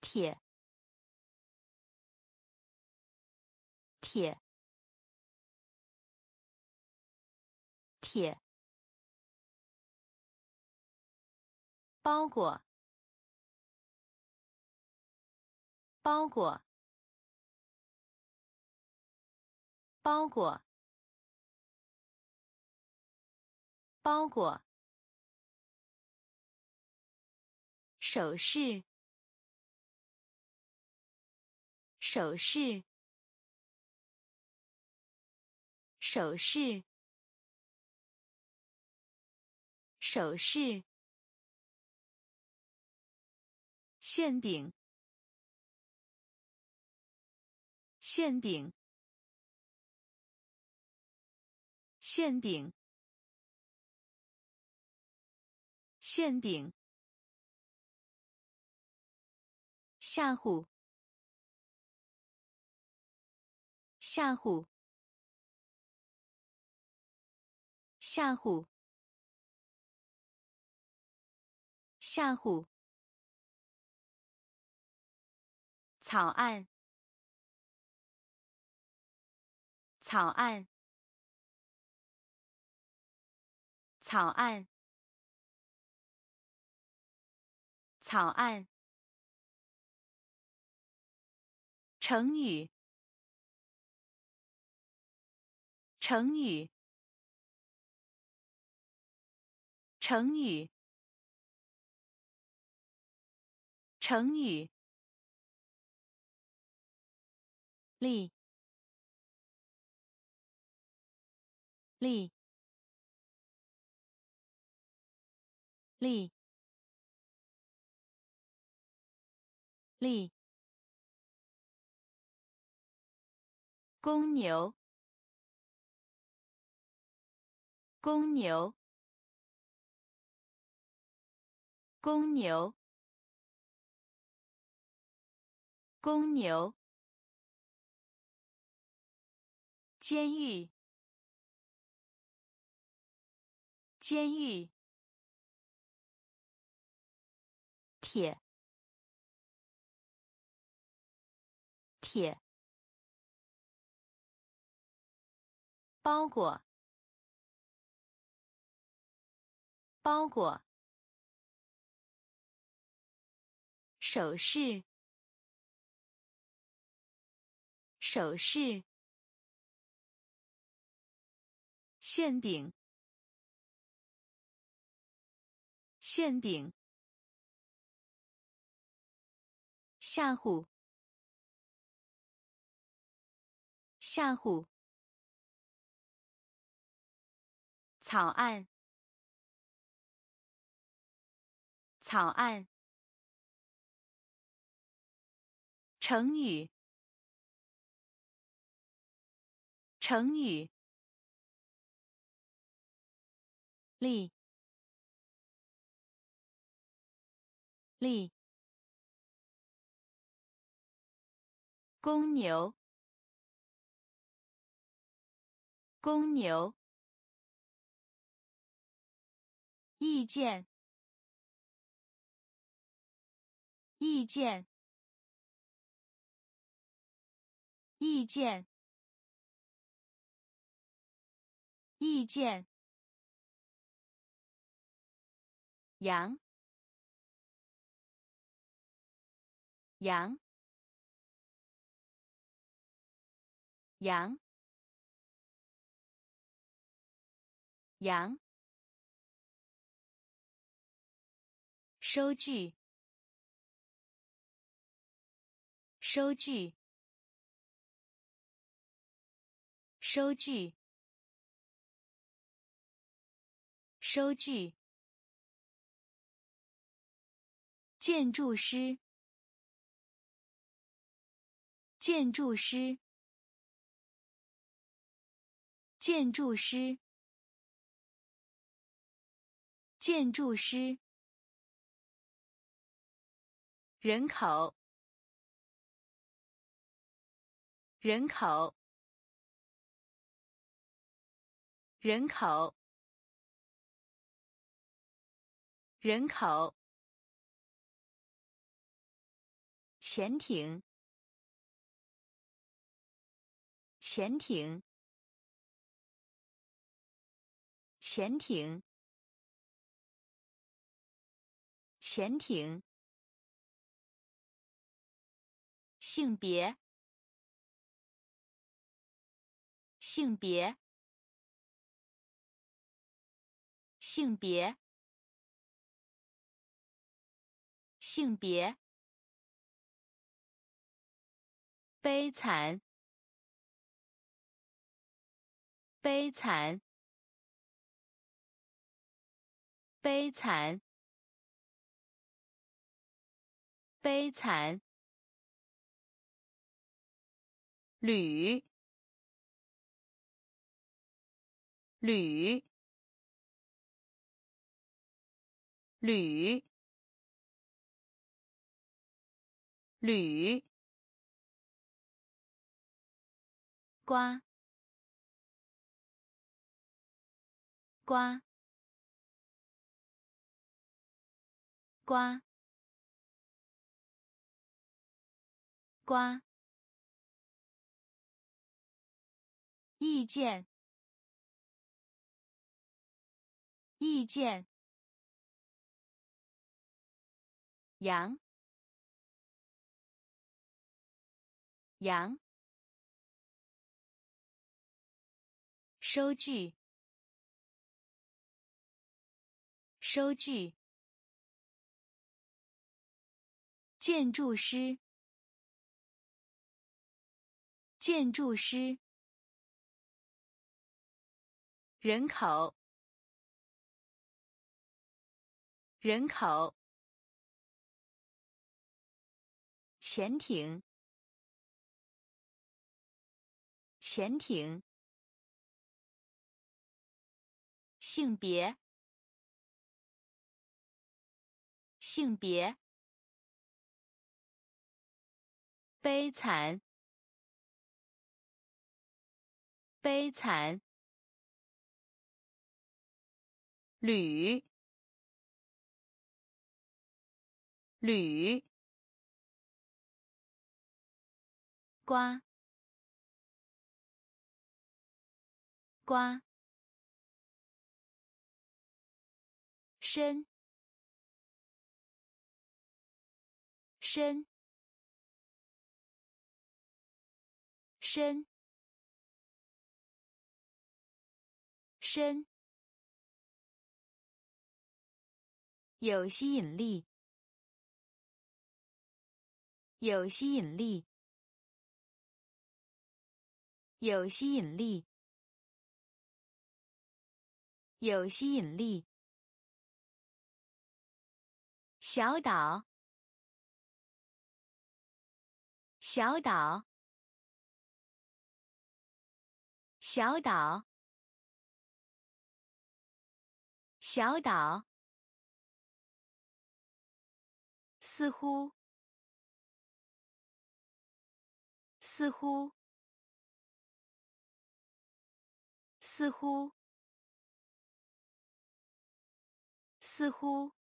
铁，铁，铁。包裹，包裹，包裹，包裹。首饰，首饰，首饰，手势，馅饼，馅饼，馅饼，馅饼，吓唬，吓唬，吓唬。吓唬。草案。草案。草案。草案。成语。成语。成语。成语，立，立，立，立，公牛，公牛，公牛。公牛，监狱，监狱，铁，铁，包裹，包裹，首饰。手势，馅饼，馅饼，吓唬，吓唬，草案，草案，成语。成语，立，立，公牛，公牛，意见，意见，意见。意见，羊，羊，羊，羊，收据，收据，收据。收据。建筑师。建筑师。建筑师。建筑师。人口。人口。人口。人口，潜艇，潜艇，潜艇，潜艇，性别，性别，性别。性别，悲惨，悲惨，悲惨，悲惨，铝，铝，铝，铝，瓜，瓜。瓜，瓜，意见，意见，羊，羊，收据，收据。建筑师，建筑师，人口，人口，潜艇，潜艇，性别，性别。悲惨，悲惨，铝，铝，瓜，瓜，深，深。深，深，有吸引力，有吸引力，有吸引力，有吸引力。小岛，小岛。小岛，小岛，似乎，似乎，似乎，似乎，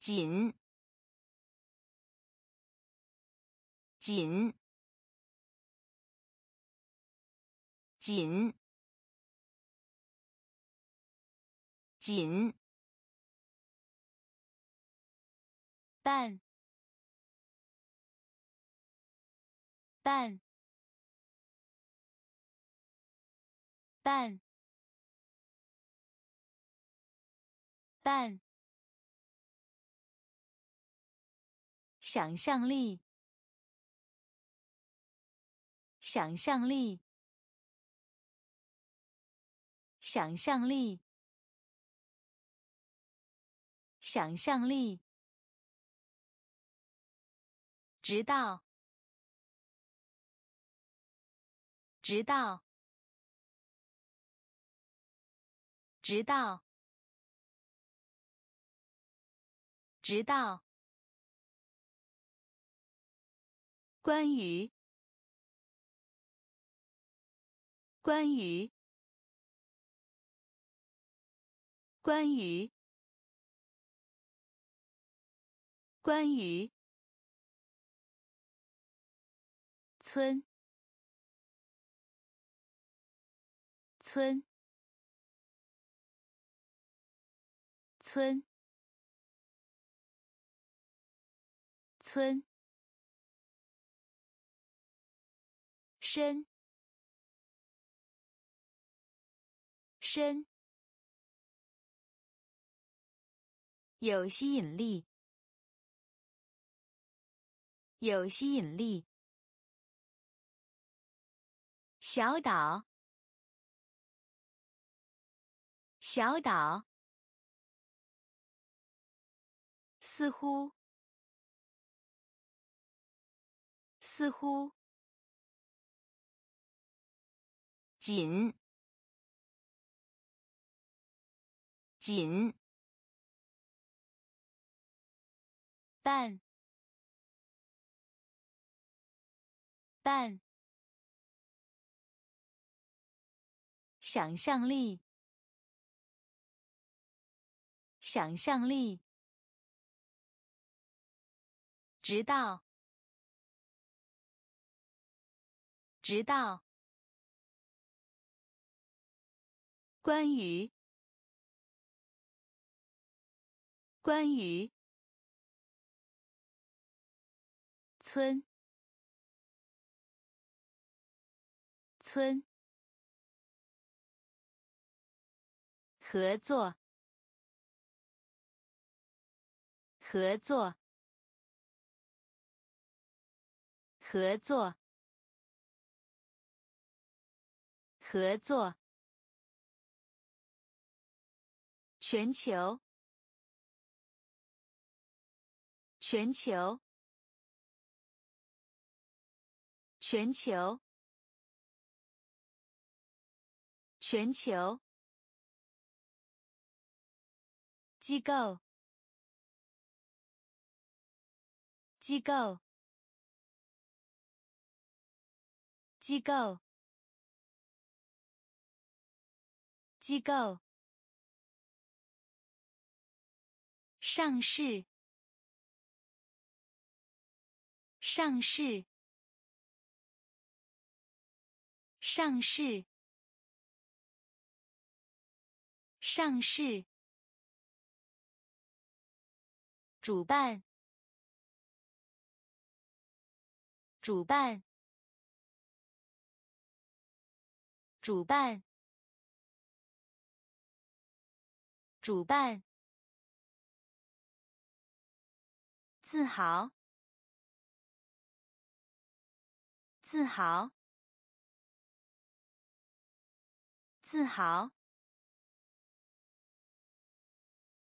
紧，紧。紧，紧，蛋，蛋，蛋，蛋，想象力，想象力。想象力，想象力，直到，直到，直到，直到，关于，关于。关于，关于，村，村，村，村，深，深。有吸引力，有吸引力。小岛，小岛，似乎，似乎，紧，紧，半，半。想象力，想象力，直到，直到，关于，关于，村，村。合作，合作，合作，合作。全球，全球，全球，全球。机构，机构，机构，机构。上市，上市，上市，上市。主办，主办，主办，主办。自豪，自豪，自豪，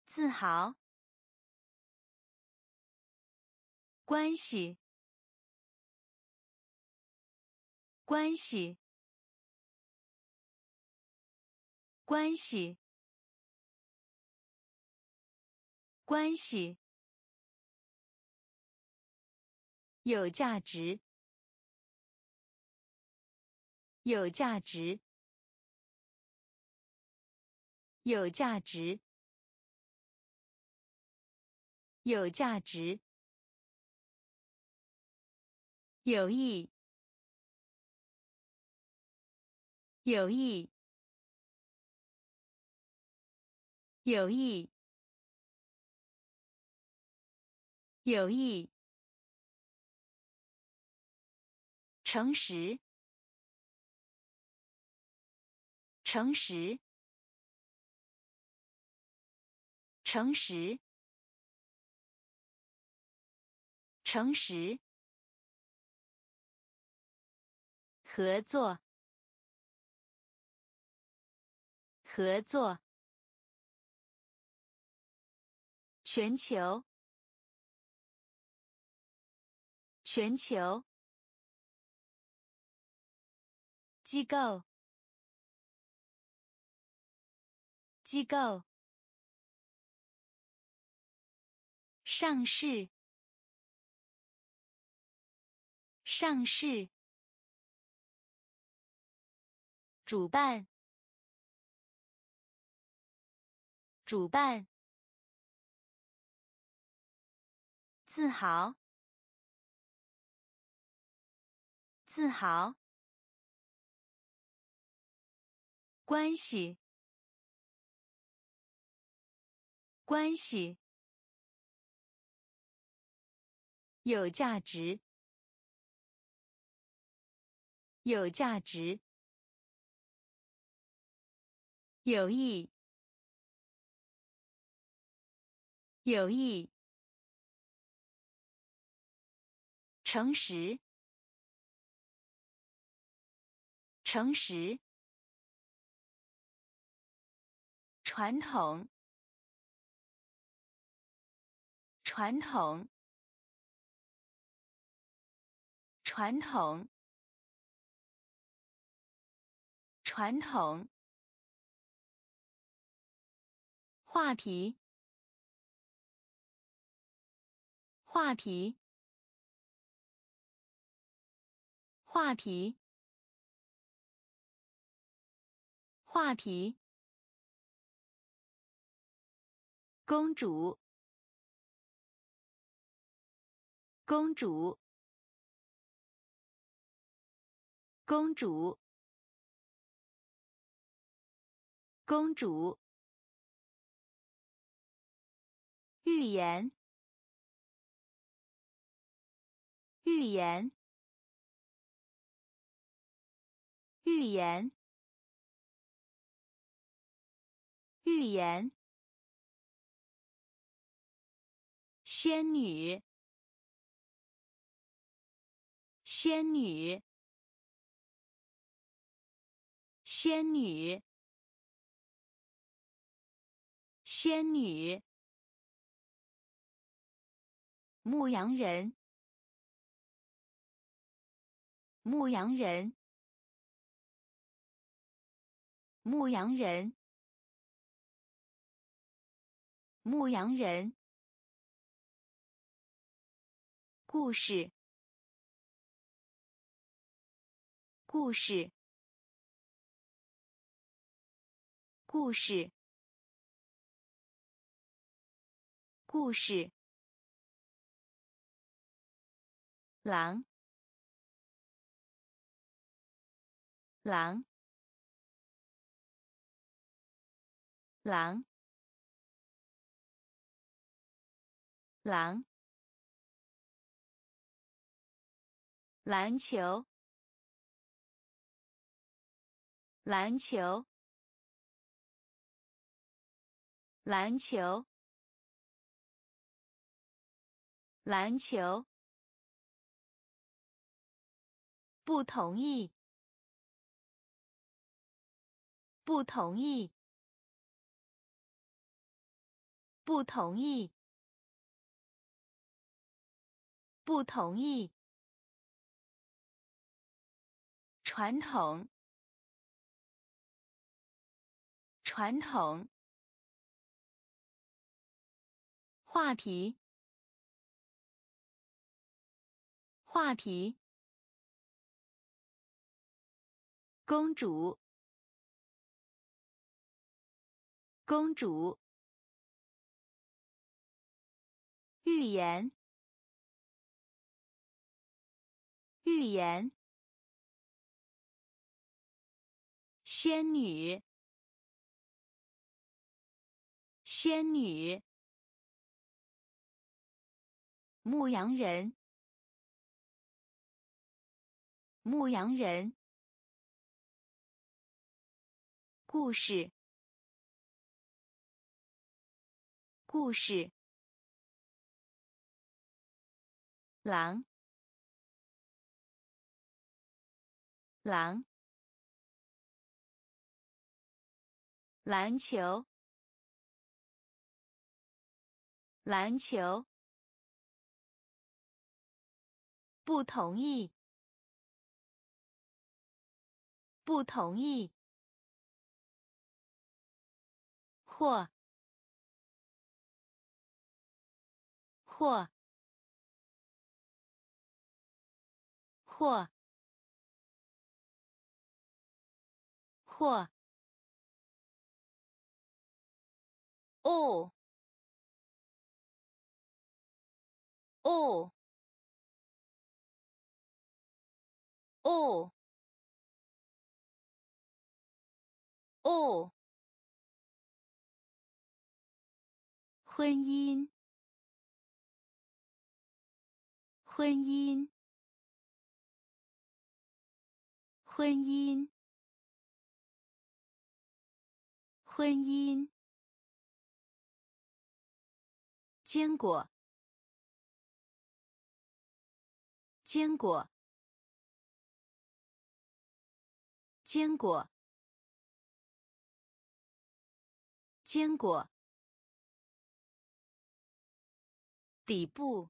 自豪。关系，关系，关系，关系，有价值，有价值，有价值，有价值。友谊友谊友谊友谊友谊诚实。诚实。诚实。诚实。合作，合作。全球，全球。机构，机构。上市，上市。主办，主办。自豪，自豪。关系，关系。有价值，有价值。友谊，友谊。诚实，诚实。传统，传统，传统，传统。话题，话题，话题，话题。公主，公主，公主，公主。预言，预言，预言，预言。仙女，仙女，仙女，仙女。牧羊人，牧羊人，牧羊人，牧羊人。故事，故事，故事，故事。狼，狼，狼，狼。篮球，篮球，篮球，篮球。不同意，不同意，不同意，不同意。传统，传统。话题，话题。公主，公主。预言，预言。仙女，仙女。牧羊人，牧羊人。故事，故事。狼，狼。篮球，篮球。不同意，不同意。或，或，或，或。哦，哦，哦，哦。婚姻，婚姻，婚姻，婚姻。坚果，坚果，坚果，坚果。底部，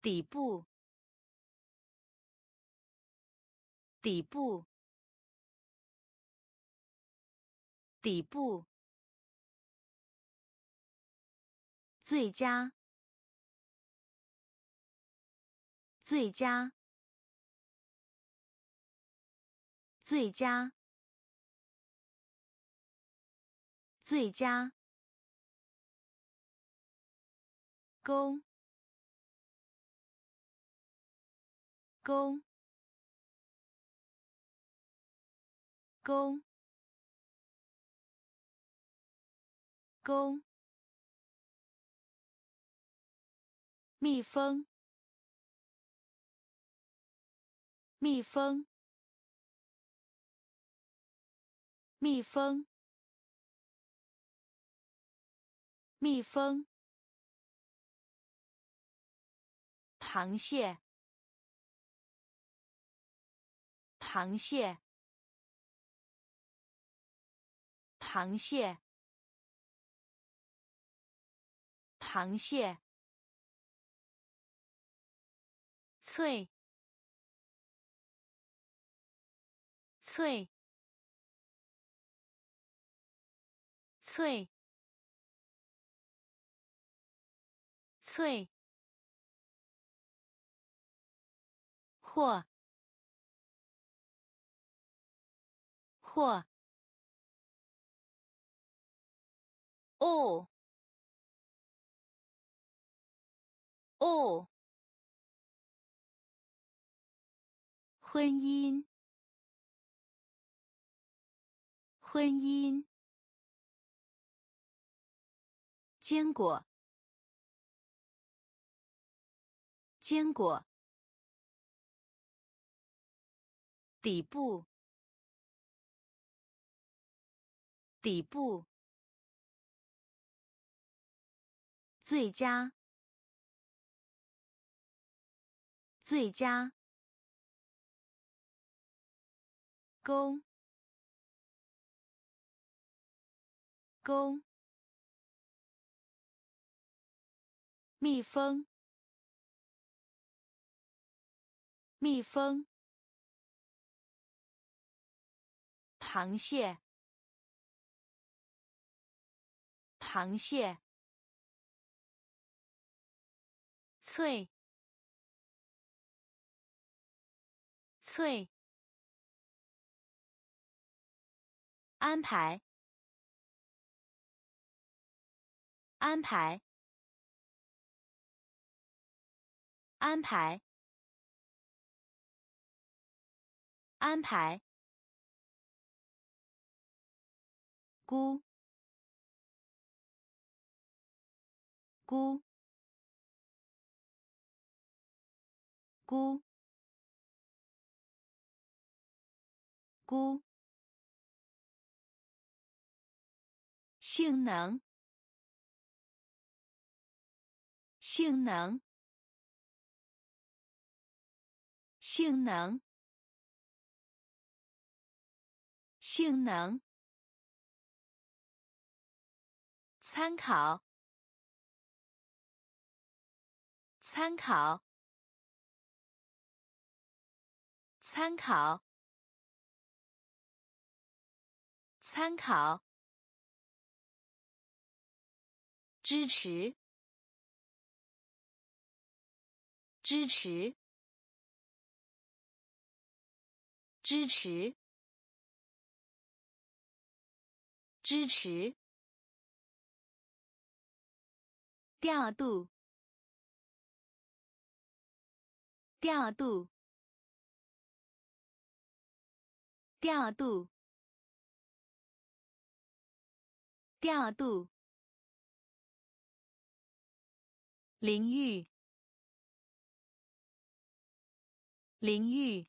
底部，底部，底部。最佳，最佳，最佳，最佳。公，公，公，公。蜜蜂，蜜蜂，蜜蜂，蜜蜂。螃蟹，螃蟹，螃蟹，螃蟹。脆，脆，脆，脆。或，或，哦，哦。婚姻，婚姻，坚果，坚果，底部，底部，最佳，最佳。公，公，蜜蜂，蜜蜂，螃蟹，螃蟹，脆，脆。安排，安排，安排，安排。姑，姑，姑，姑。性能，性能，性能，性能。参考，参考，参考，参考。支持，支持，支持，支持。调度，调度，调度，调度。淋浴，淋浴，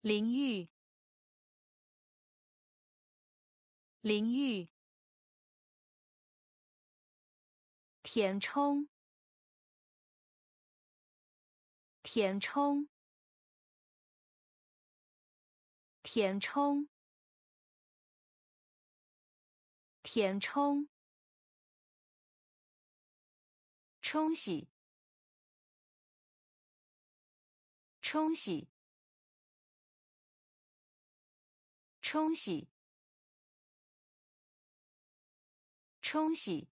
淋浴，淋浴，填充，填充，填充，填充，冲洗，冲洗，冲洗，冲洗，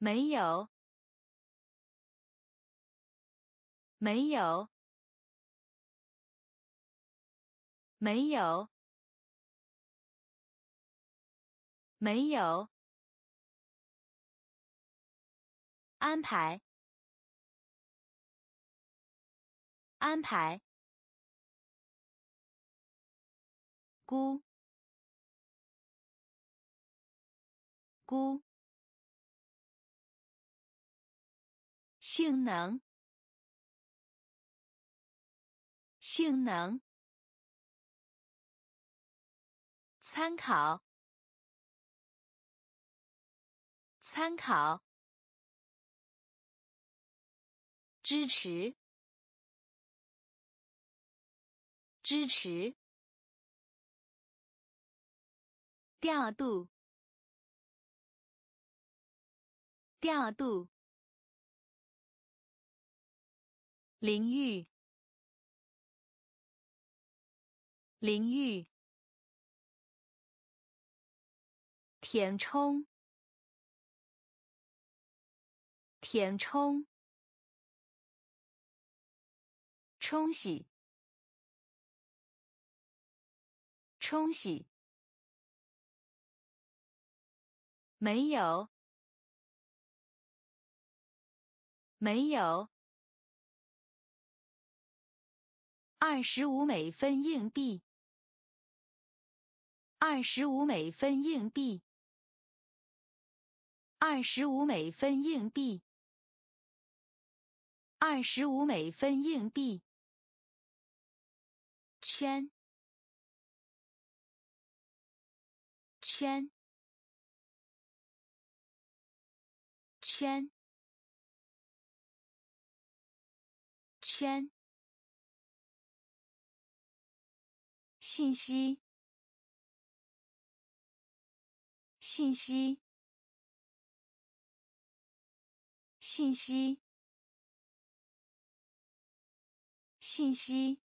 没有，没有。没有，没有安排，安排，估，估，性能，性能。参考，参考，支持，支持，调度，调度，淋浴，淋浴。填充，填充，冲洗，冲洗，没有，没有，二十五美分硬币，二十五美分硬币。二十五美分硬币，二十五美分硬币，圈，圈，圈，圈，信息，信息。信息，信息，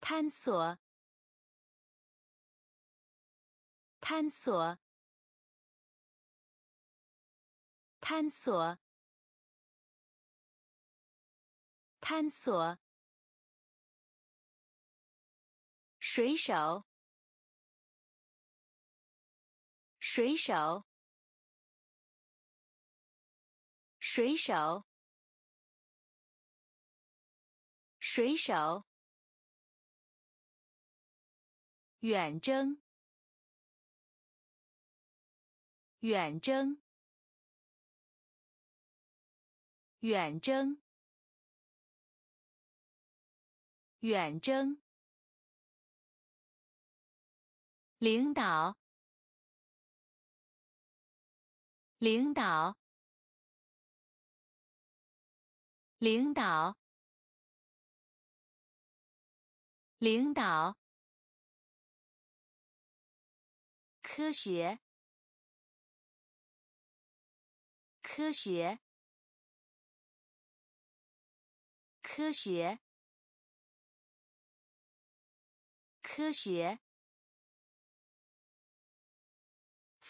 探索，探索，探索，探索，水手，水手。水手，水手，远征，远征，远征，远征，领导，领导。领导，领导，科学，科学，科学，科学，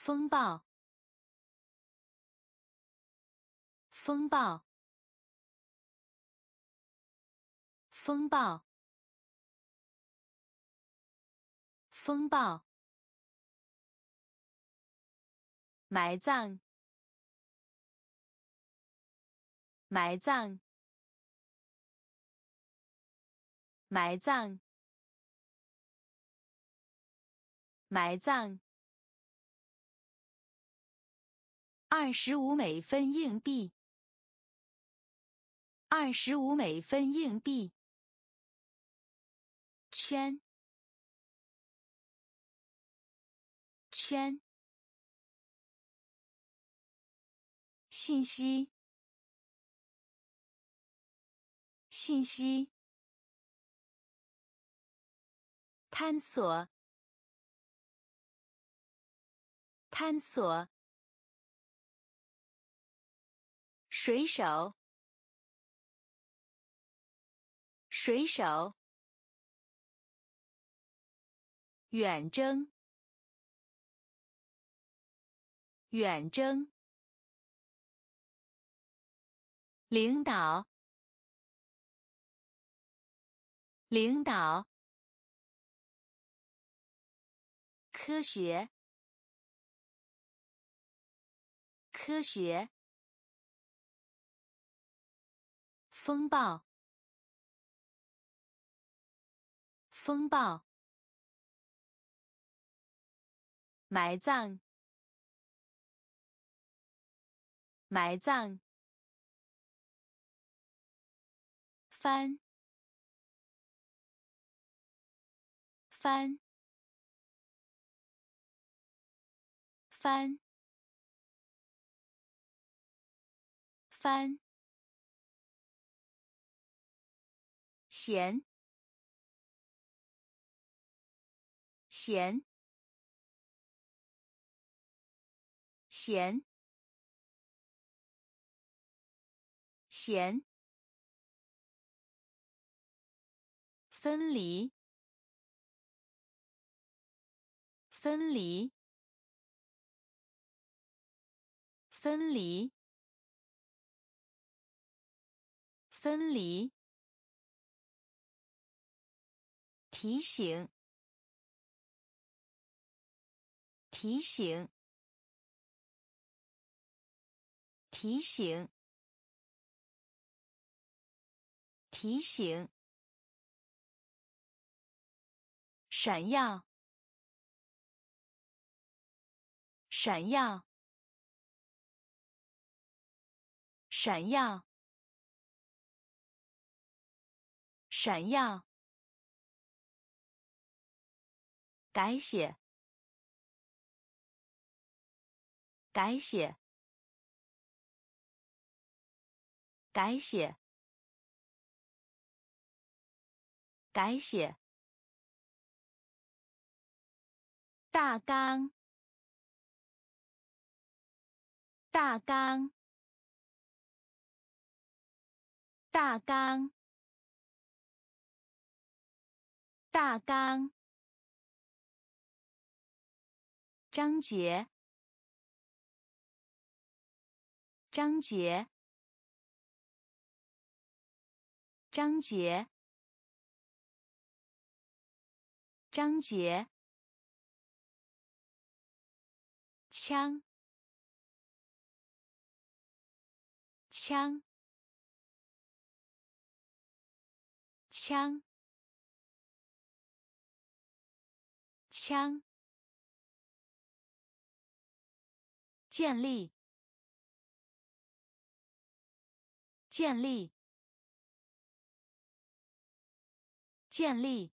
风暴，风暴。风暴，风暴，埋葬，埋葬，埋葬，埋葬。二十五美分硬币，二十五美分硬币。圈，圈，信息，信息，探索，探索，水手，水手，远征，远征。领导，领导，科学，科学，风暴，风暴，埋葬，埋葬。翻，翻，翻，翻，咸，咸，咸，咸。分离，分离，分离，分离。提醒，提醒，提醒，提醒。闪耀，闪耀，闪耀，闪耀。改写，改写，改写，改写。大纲，大纲，大纲，大纲。张杰张杰张杰张杰枪。枪。枪。枪。建立，建立，建立，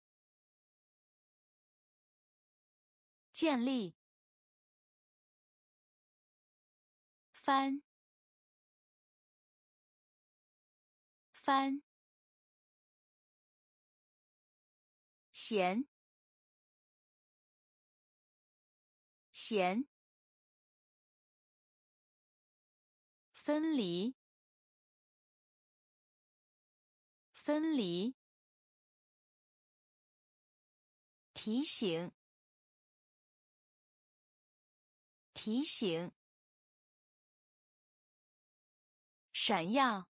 建立。翻，翻，咸，咸，分离，分离，提醒，提醒。闪耀，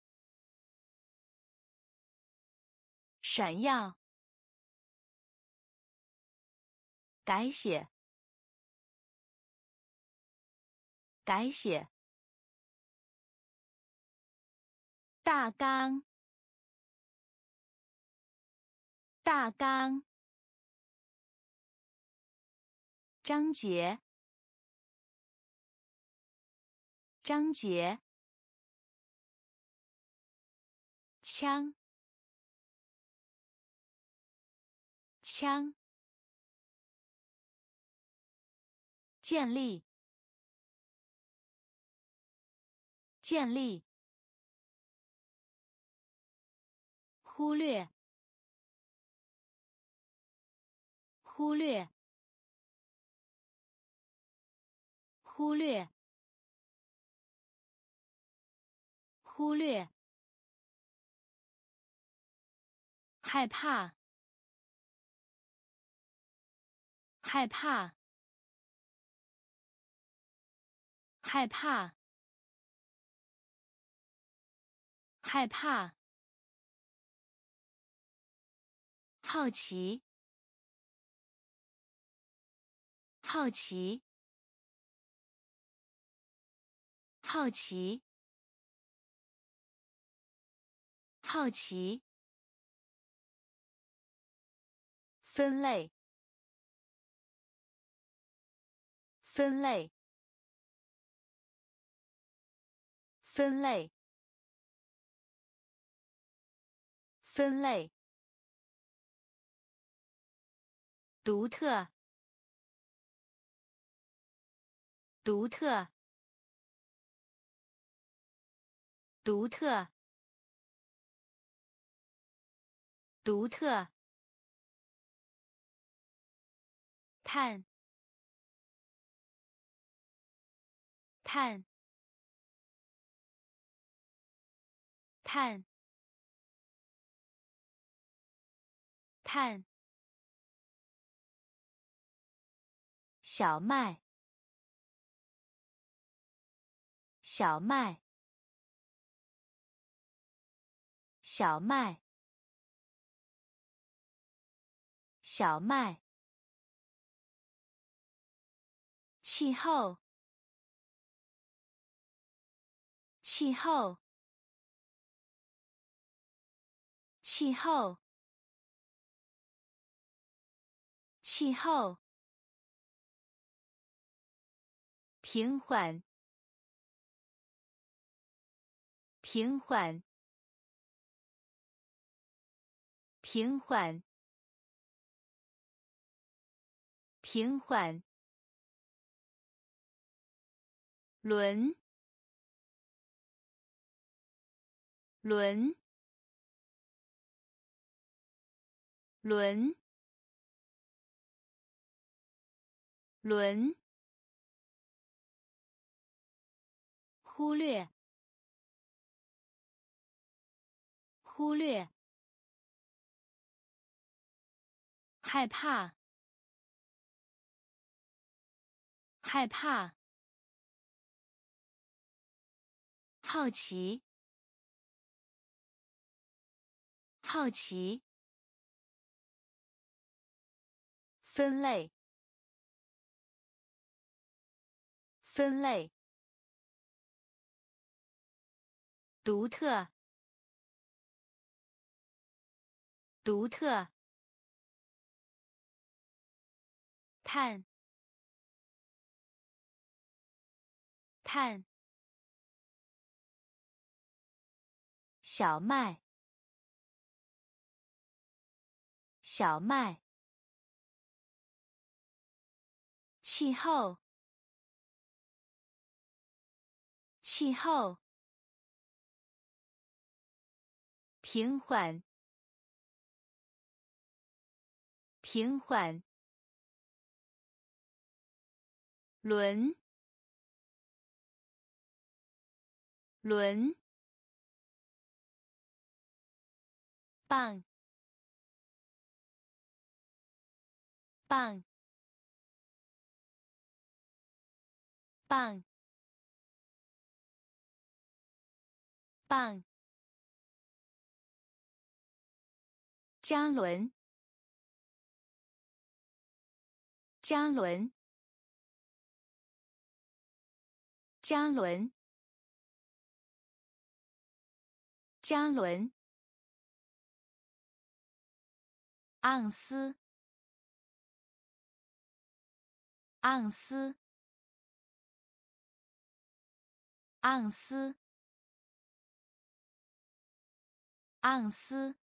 闪耀，改写，改写，大纲，大纲，章节，章节。枪，枪，建立，建立，忽略，忽略，忽略，忽略，害怕，害怕，害怕，害怕。好奇，好奇，好奇，好奇。分类，分类，分类，分类。独特，独特，独特，独特。碳，碳，碳，碳。小麦，小麦，小麦，小麦。气候，气候，气候，气候。平缓，平缓，平缓，平缓。轮，轮，轮，轮。忽略，忽略，害怕，害怕，好奇，好奇，分类，分类。独特，独特。碳，碳。小麦，小麦。气候，气候。平缓，平缓。轮，轮。棒，棒，棒，棒。加仑，加仑，加仑，加仑。盎司，盎司，盎司，盎司。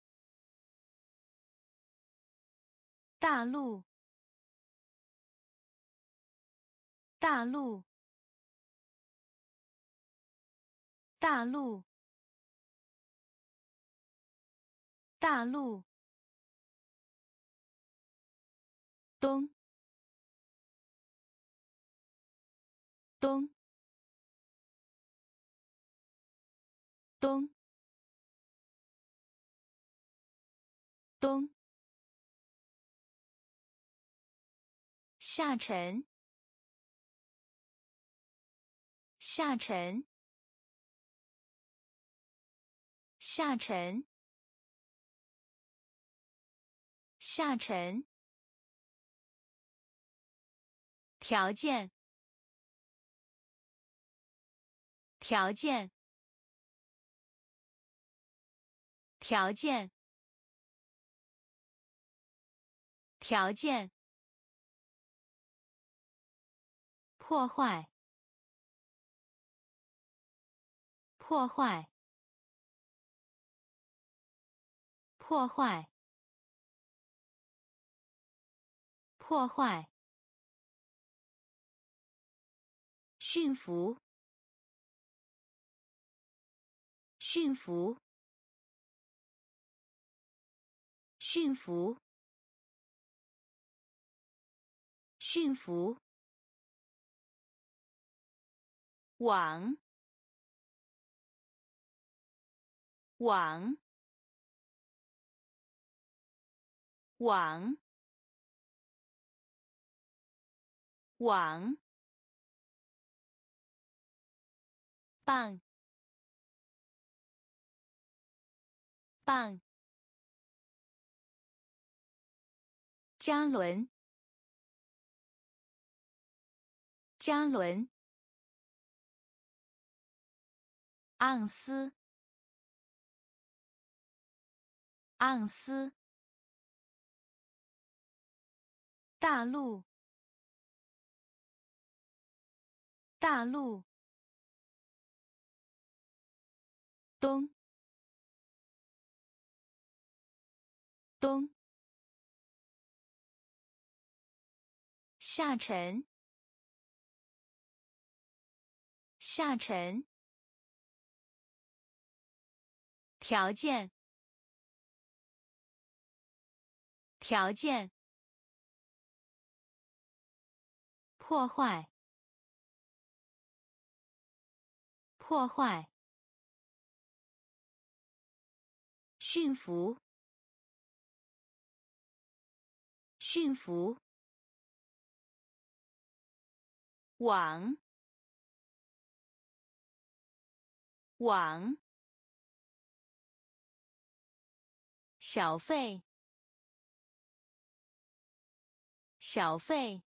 大陆，大陆，大陆，大陆，东，东，东，东，下沉，下沉，下沉。下沉。条件。条件。条件。条件。破坏。破坏。破坏。破坏，驯服，驯服，驯服，驯服，网，网，网。网，棒，棒，加仑，加仑，盎司，盎司，大陆。大陆，东，东，下沉，下沉，条件，条件，破坏。破坏，驯服，驯服，网，网，小费，小费，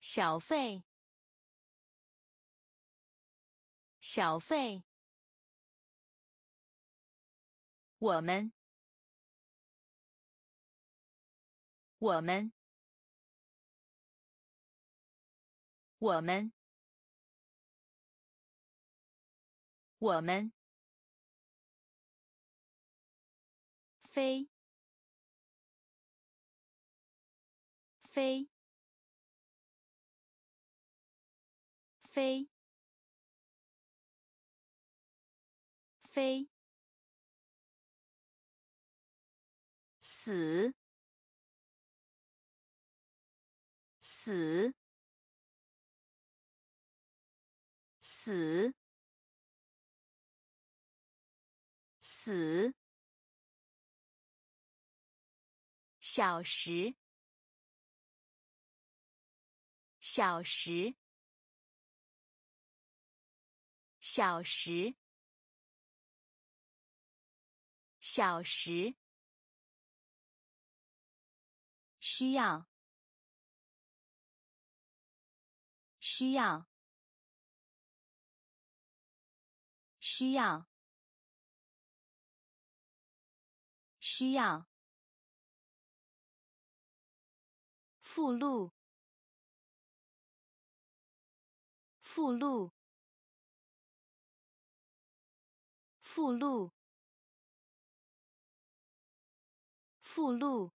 小费。小费，我们，我们，我们，我们，飞，飞，飞。飞，死，死，死，死，小时，小时，小时。小时，需要，需要，需要，需要。附录，附录，附录。附录：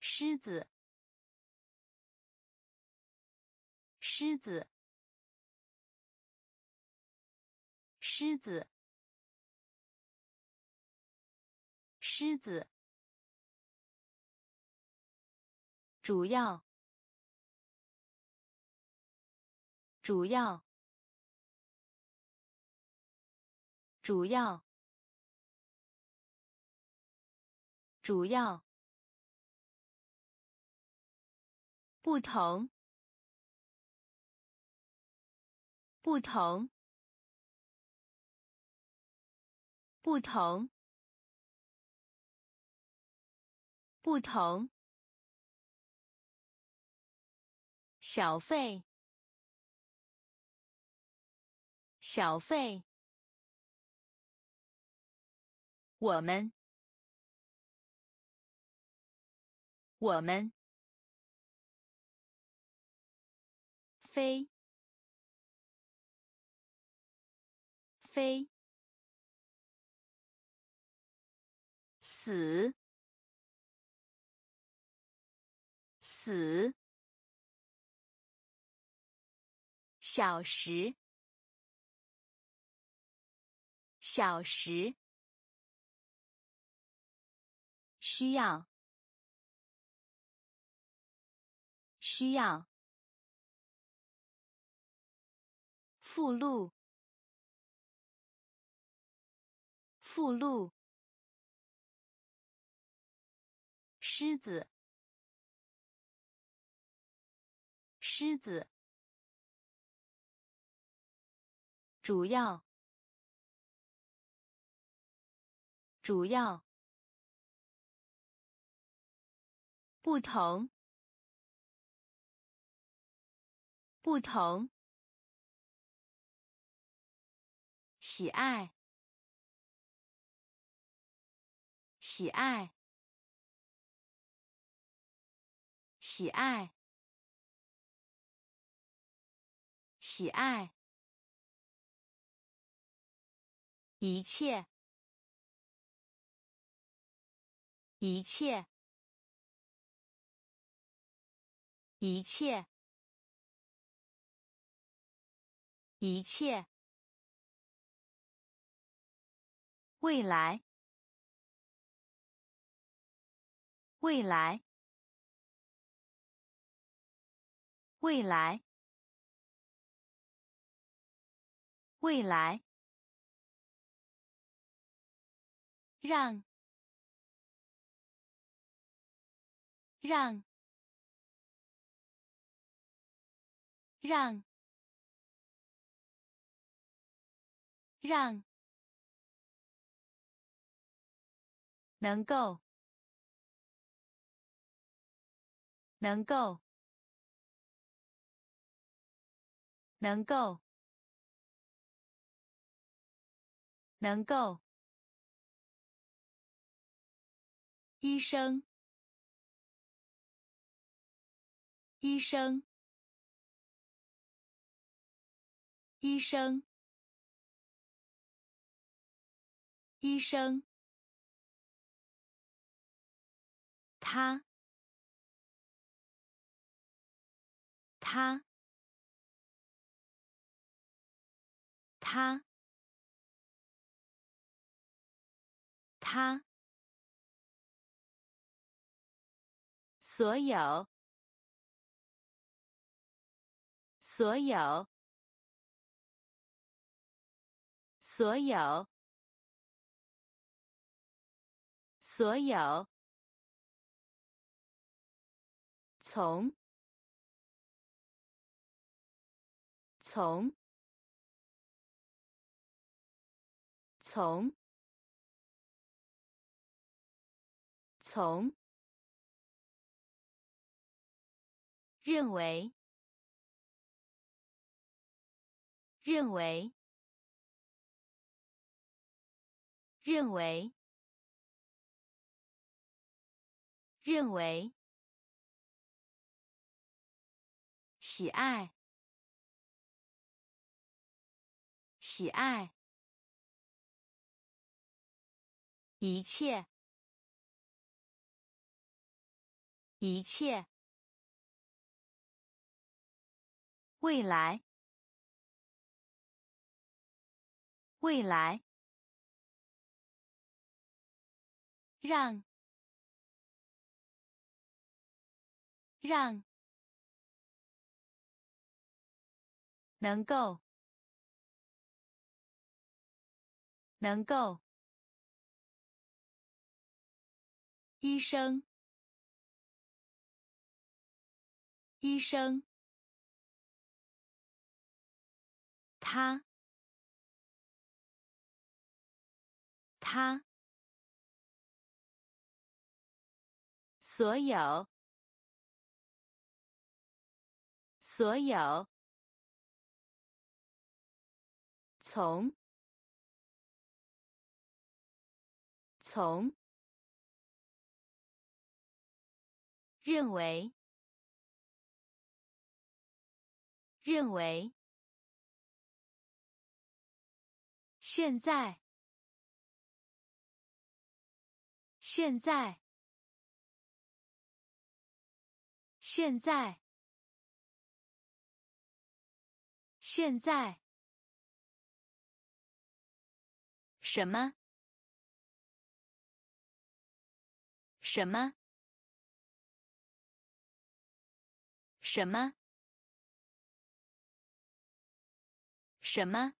狮子，狮子，狮子，狮子，主要，主要，主要，主要。不同，不同，不同，不同。小费，小费。我们，我们。飞，飞，死，死，小时，小时，需要，需要。附录，附录。狮子，狮子。主要，主要。不同，不同。喜爱，喜爱，喜爱，喜爱，一切，一切，一切，一切。未来，未来，未来，未来，让，让，让，让。能够，能够，能够，能够。医生，医生，医生，医生。他，他，他，他，所有，所有，所有，所有。从，从，从，从，认为，认为，认为，认为。喜爱，喜爱，一切，一切，未来，未来，让，让，能够，能够，医生，医生。他，他，所有，所有，从，从，认为，认为。现在，现在，现在，现在，什么？什么？什么？什么？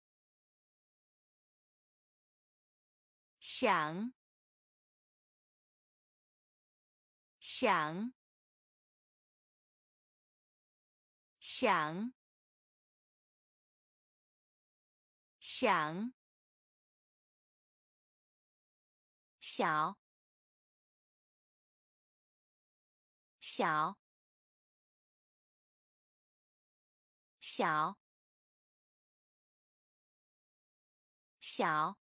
想，想，想，想，小，小，小，小。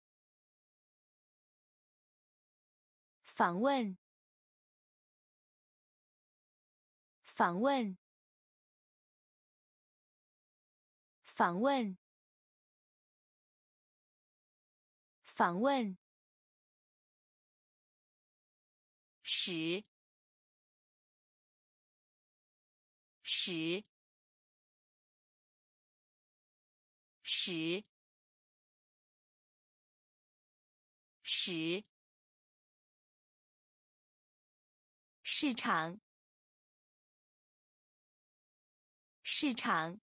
访问，访问，访问，访问，使，使，使，使。市场，市场，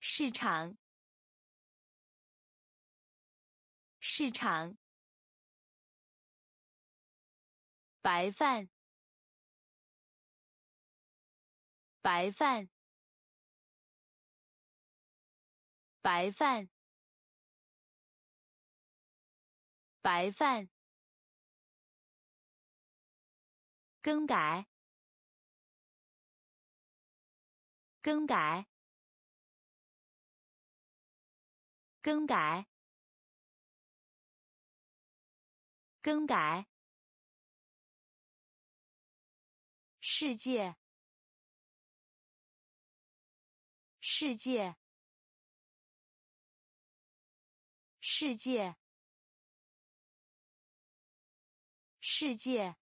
市场，市场。白饭，白饭，白饭，白饭。更改，更改，更改，更改。世界，世界，世界，世界。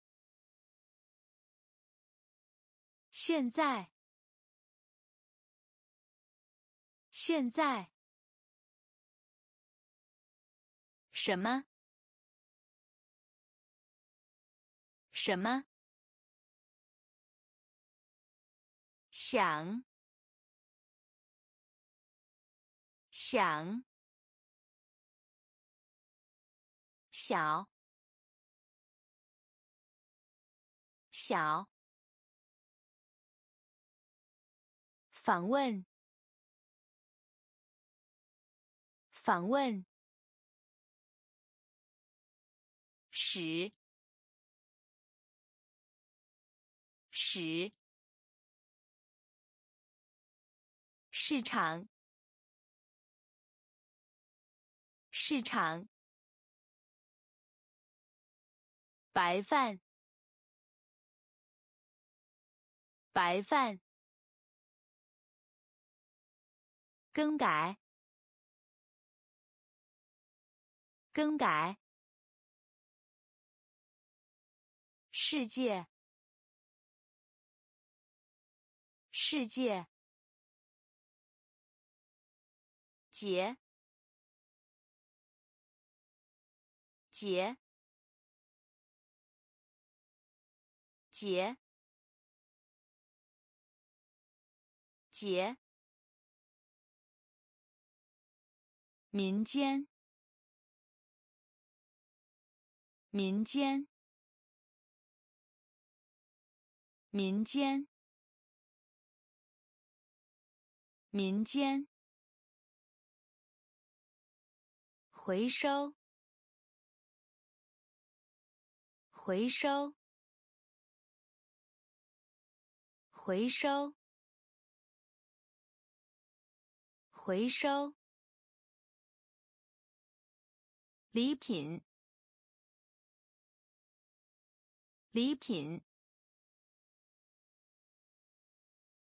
现在，现在，什么？什么？想，想，小，小。访问，访问，使，使，市场，市场，白饭，白饭。更改，更改。世界，世界。节节节节民间。民间。民间。民间。回收。回收。回收。回收。礼品。礼品。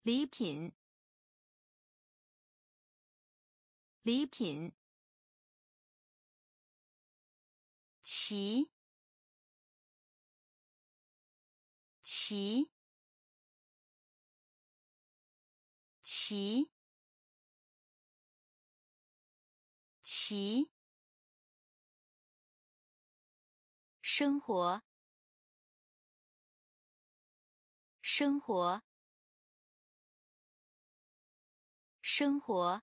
礼品。礼品。齐。齐。齐。齐。生活生活生活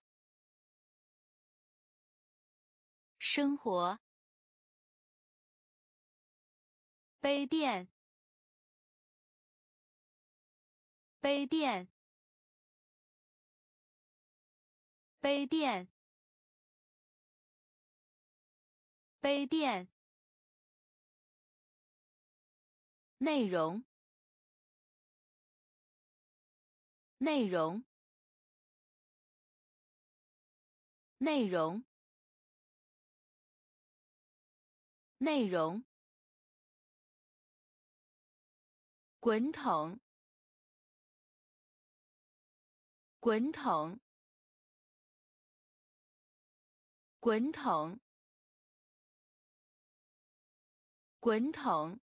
生活杯垫杯垫杯垫杯垫内容。内容。内容。内容。滚筒。滚筒。滚筒。滚筒。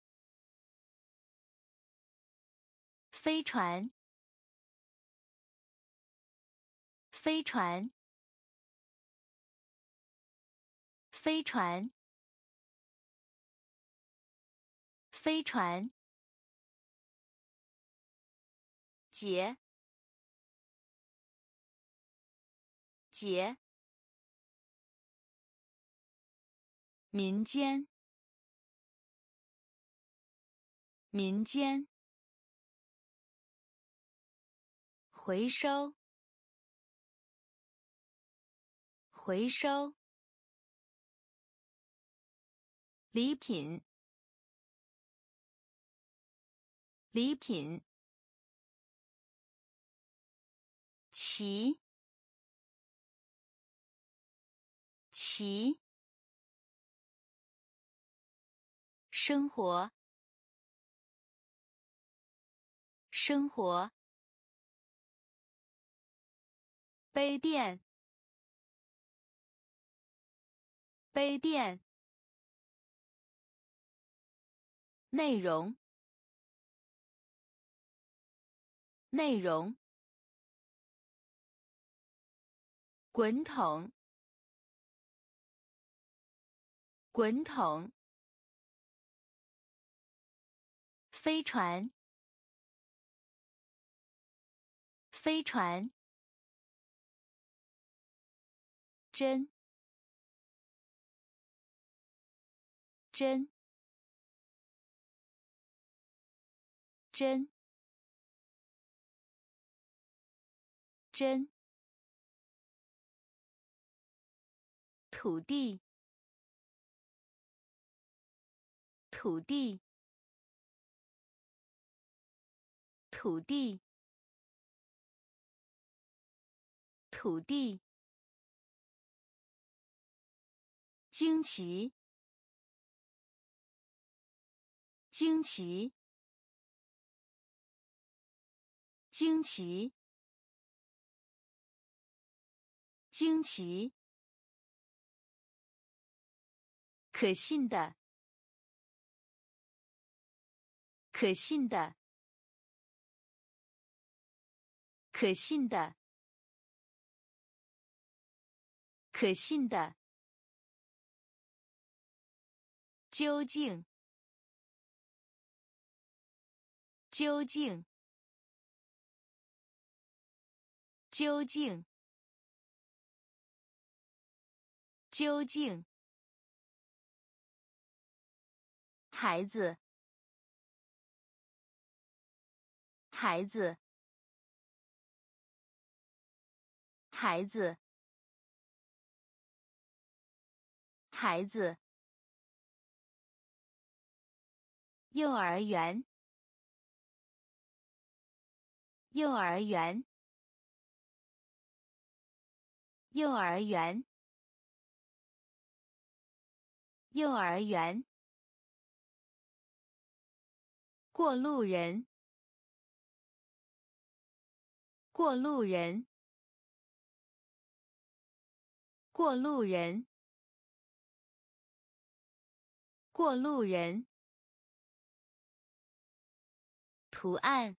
飞船飞船飞船飞船节节民间民间回收回收礼品礼品齐齐生活生活杯垫杯垫内容内容滚筒滚筒飞船飞船针。针。针。针。土地。土地。土地。土地。惊奇。惊奇。惊奇。惊奇。可信的，可信的，可信的，可信的，究竟，究竟，究竟，究竟，孩子，孩子，孩子。孩子，幼儿园，幼儿园，幼儿园，幼儿园，过路人，过路人，过路人。过路人，图案，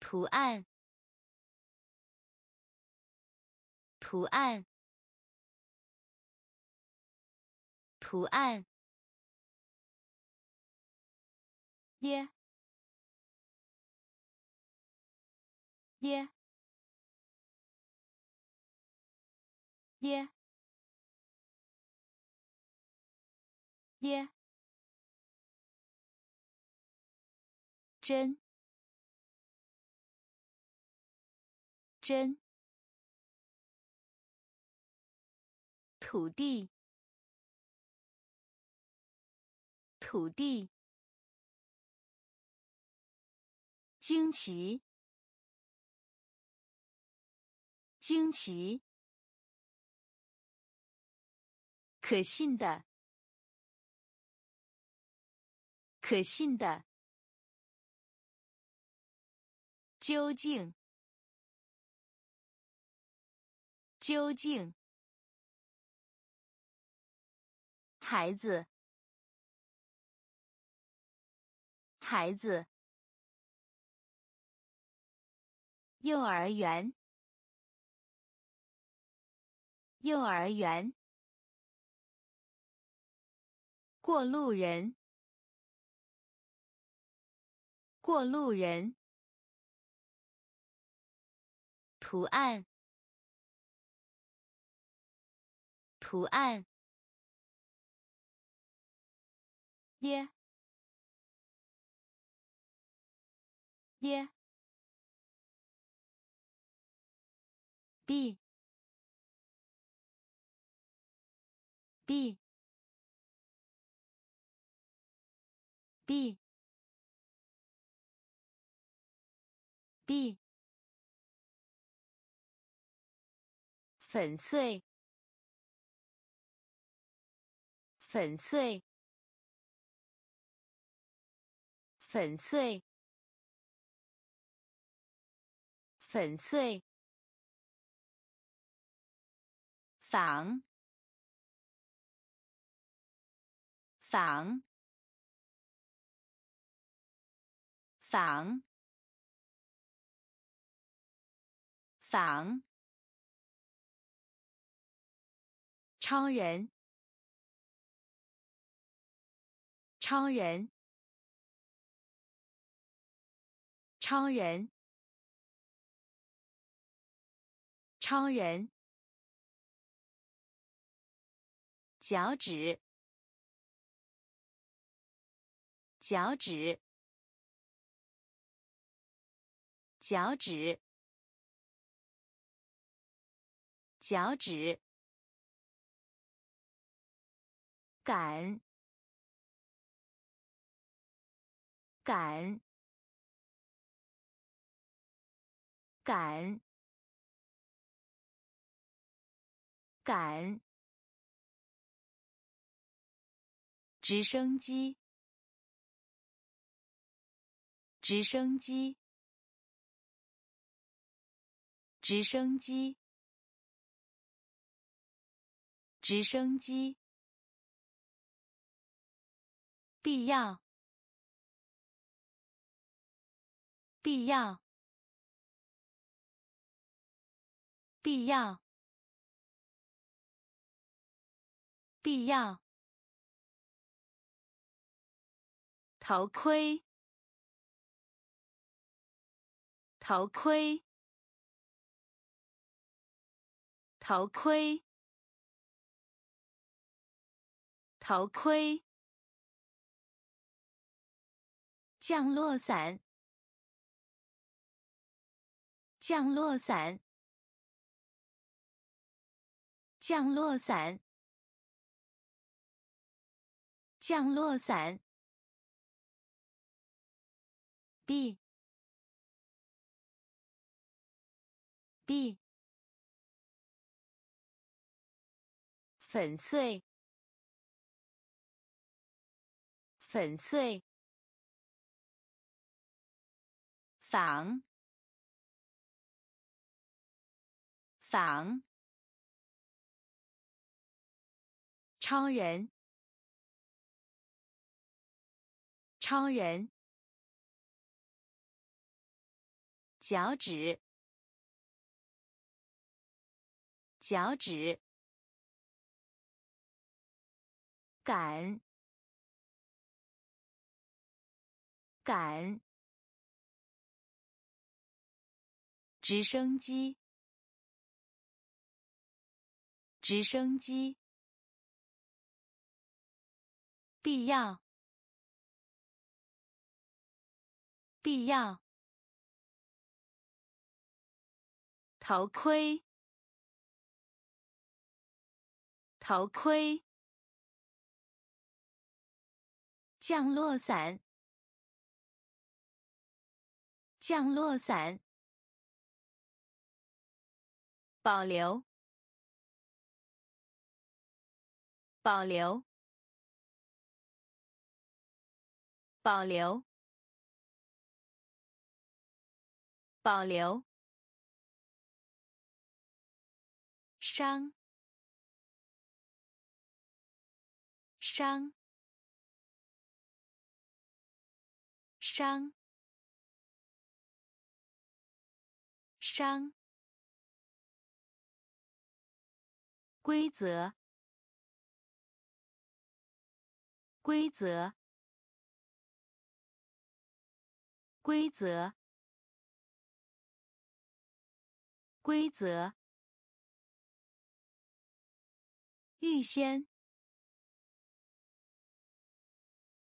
图案，图案，图案，耶，耶，耶。耶，真，真，土地，土地，惊奇，惊奇，可信的。可信的，究竟，究竟，孩子，孩子，幼儿园，幼儿园，过路人。过路人，图案，图案，耶，耶，b，b，b。b 粉碎，粉碎，粉碎，粉碎，仿，仿，仿。仿，超人，超人，超人，超人，脚趾，脚趾，脚趾。脚趾，赶，赶，赶，赶，直升机，直升机，直升机。直升机，必要，必要，必要，必要。头盔，头盔，头盔，头盔。降落伞，降落伞，降落伞，降落伞。B B 粉碎粉碎仿仿超人。超人。脚趾，脚趾，赶，赶，直升机，直升机，必要，必要。头盔，头盔，降落伞，降落伞，保留，保留，保留，保留。伤，伤，伤，伤。规则，规则，规则，规则。预先，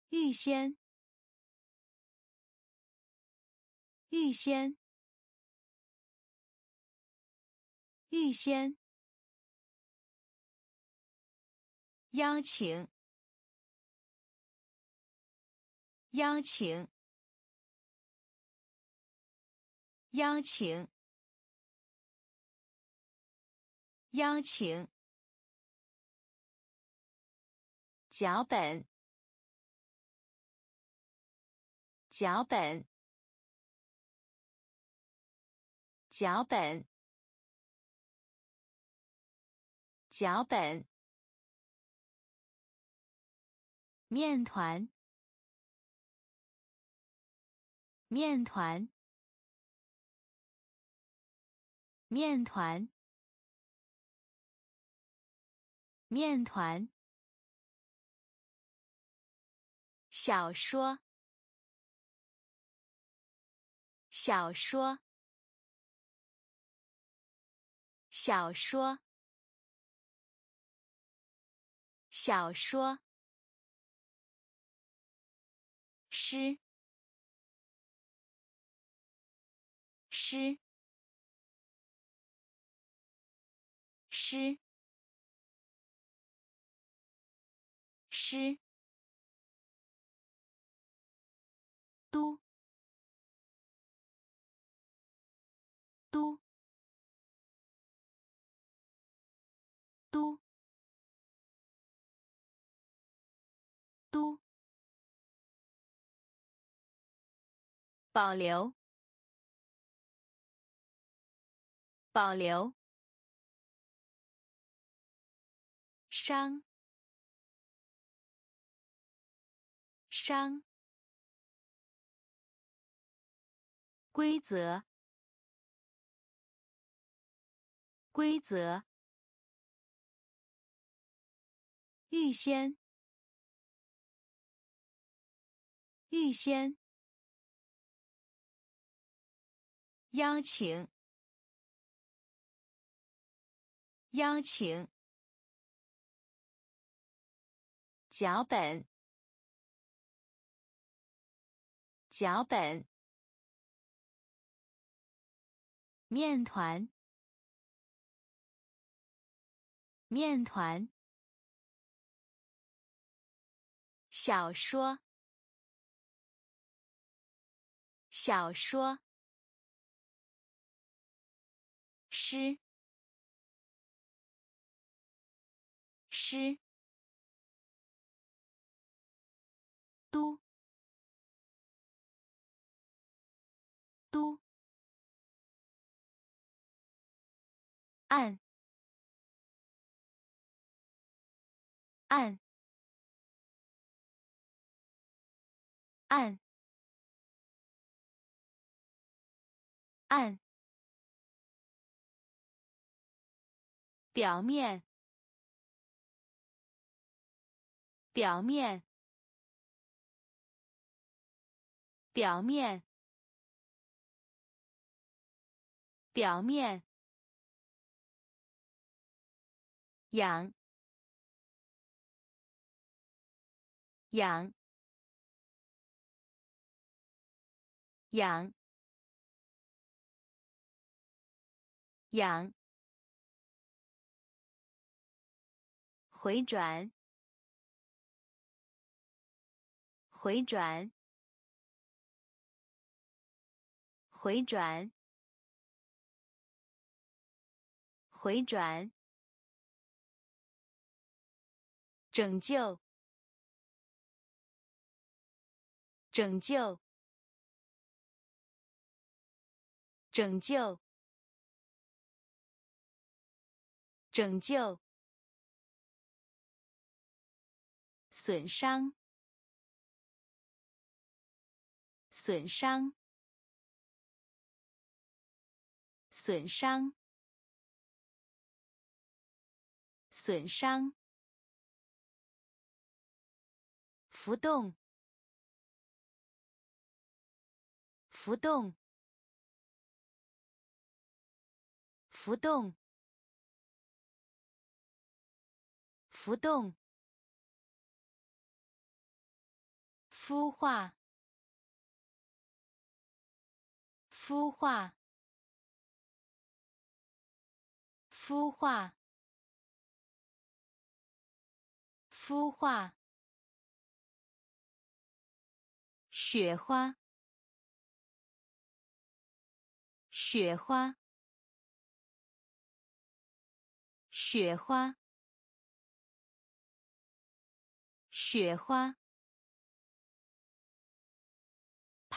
预先，预先，预先。邀请，邀请，邀请，邀请。脚本，脚本，脚本，脚本。面团，面团，面团，面团。小说，小说，小说，小说，诗，诗，诗，诗。都，都，都，都，保留，保留，伤，伤。规则，规则，预先，预先，邀请，邀请，脚本，脚本。面团，面团。小说，小说。诗，诗。都，都。按，按，按，按。表面，表面，表面，表面。养，养，养，养。回转，回转，回转，回转。拯救，拯救，拯救，拯救。损伤，损伤，损伤，损伤。浮动，浮动，浮动，浮动。孵化，孵化，孵化，孵化。雪花，雪花，雪花，雪花。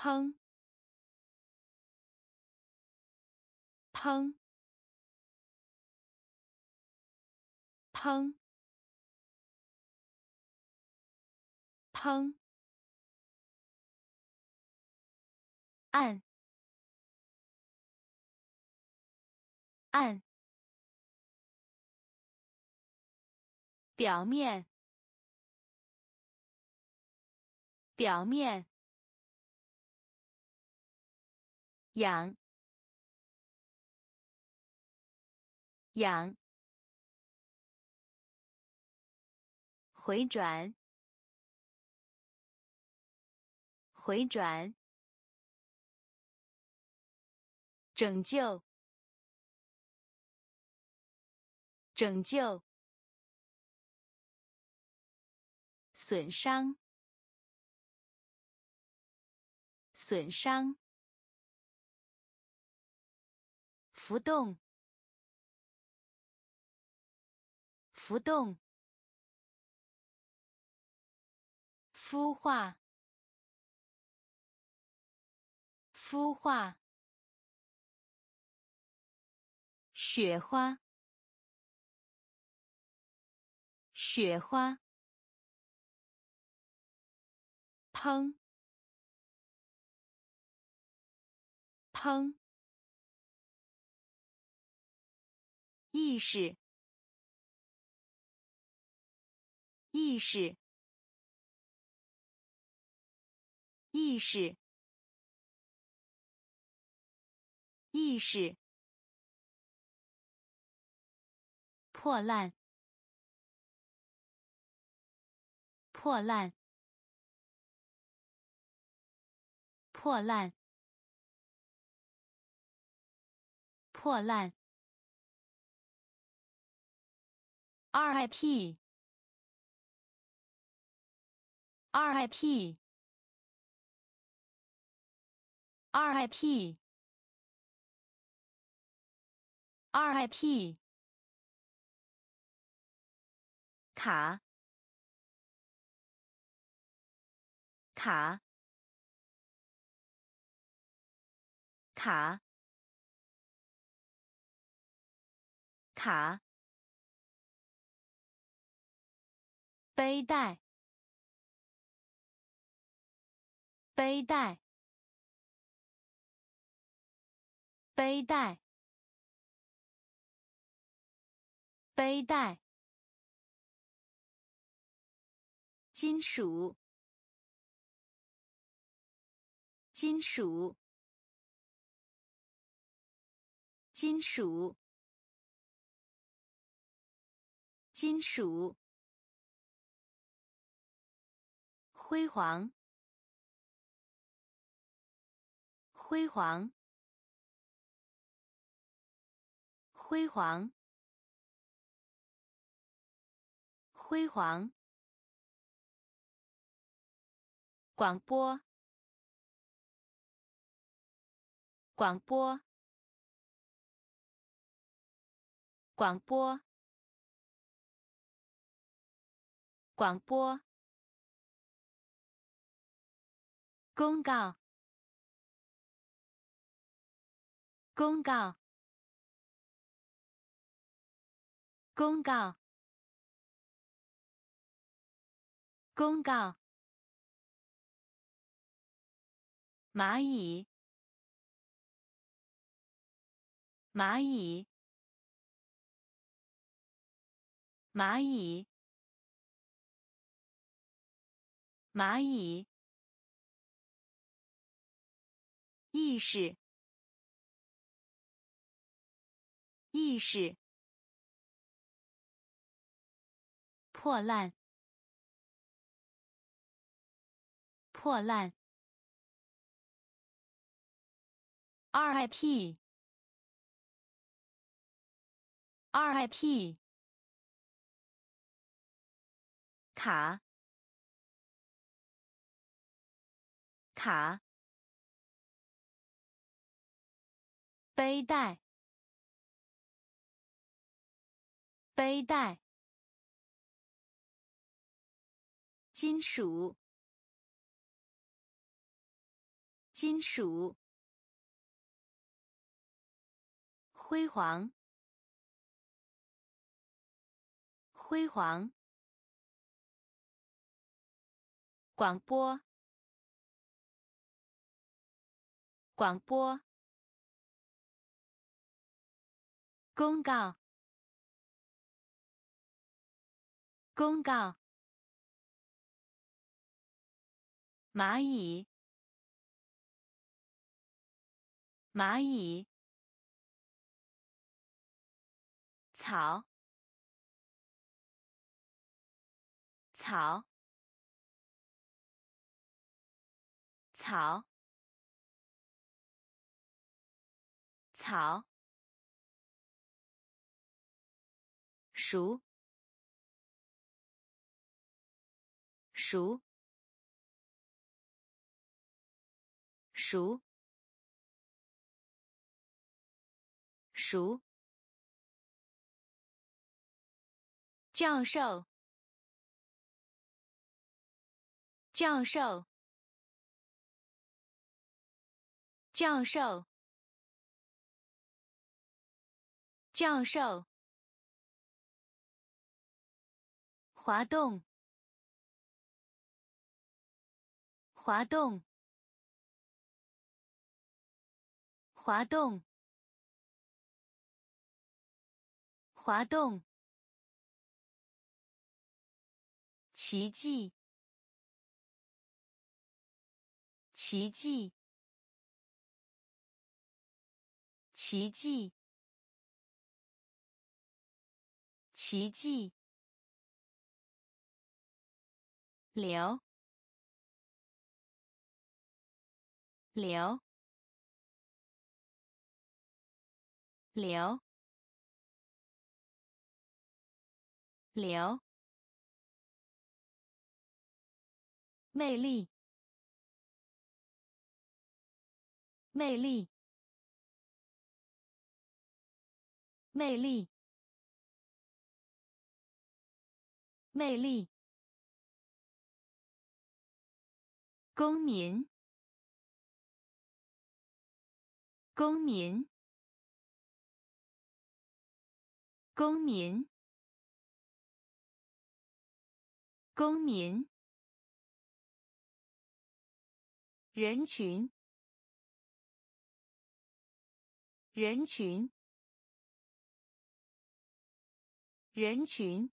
砰！砰！砰！砰！按！按！表面！表面！养，养，回转，回转，拯救，拯救，损伤，损伤。浮动，浮动，孵化，孵化，雪花，雪花，砰，砰。意识，意识，意识，意识，破烂，破烂，破烂，破烂。RIP RIP RIP RIP 卡卡卡卡背带，背带，背带，背带。金属，金属，金属，金属。辉煌，辉煌，辉煌，辉煌。广播，广播，广播，广播。公告，公告，公告，公告。蚂蚁，蚂蚁，蚂蚁，蚂蚁。意识，意识，破烂，破烂。RIP，RIP，卡，卡。背带，背带，金属，金属，辉煌，辉煌，广播，广播。公告，公告。蚂蚁，蚂蚁。草，草，草，草。熟，熟，熟，熟。教授，教授，教授，教授。滑动，滑动，滑动，滑动，奇迹，奇迹，奇迹，奇迹。流，流，流，流，魅力，魅力，魅力，魅力。公民，公民，公民，公民，人群，人群，人群，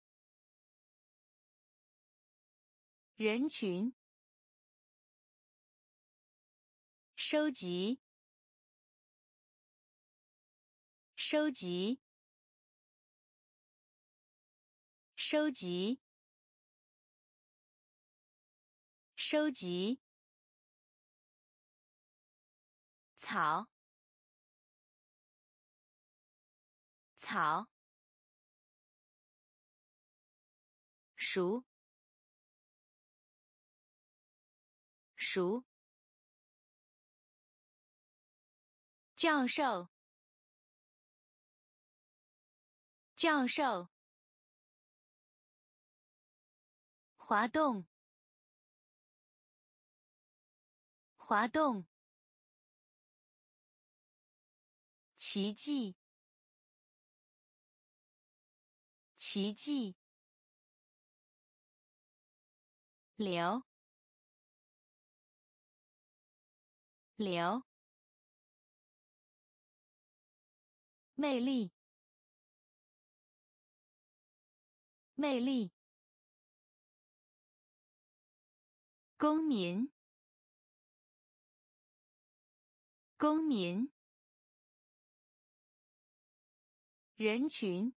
人群。收集，收集，收集，收集。草，草，熟，熟。教授，教授，滑动，滑动，奇迹，奇迹，流，流。魅力，魅力。公民，公民。人群，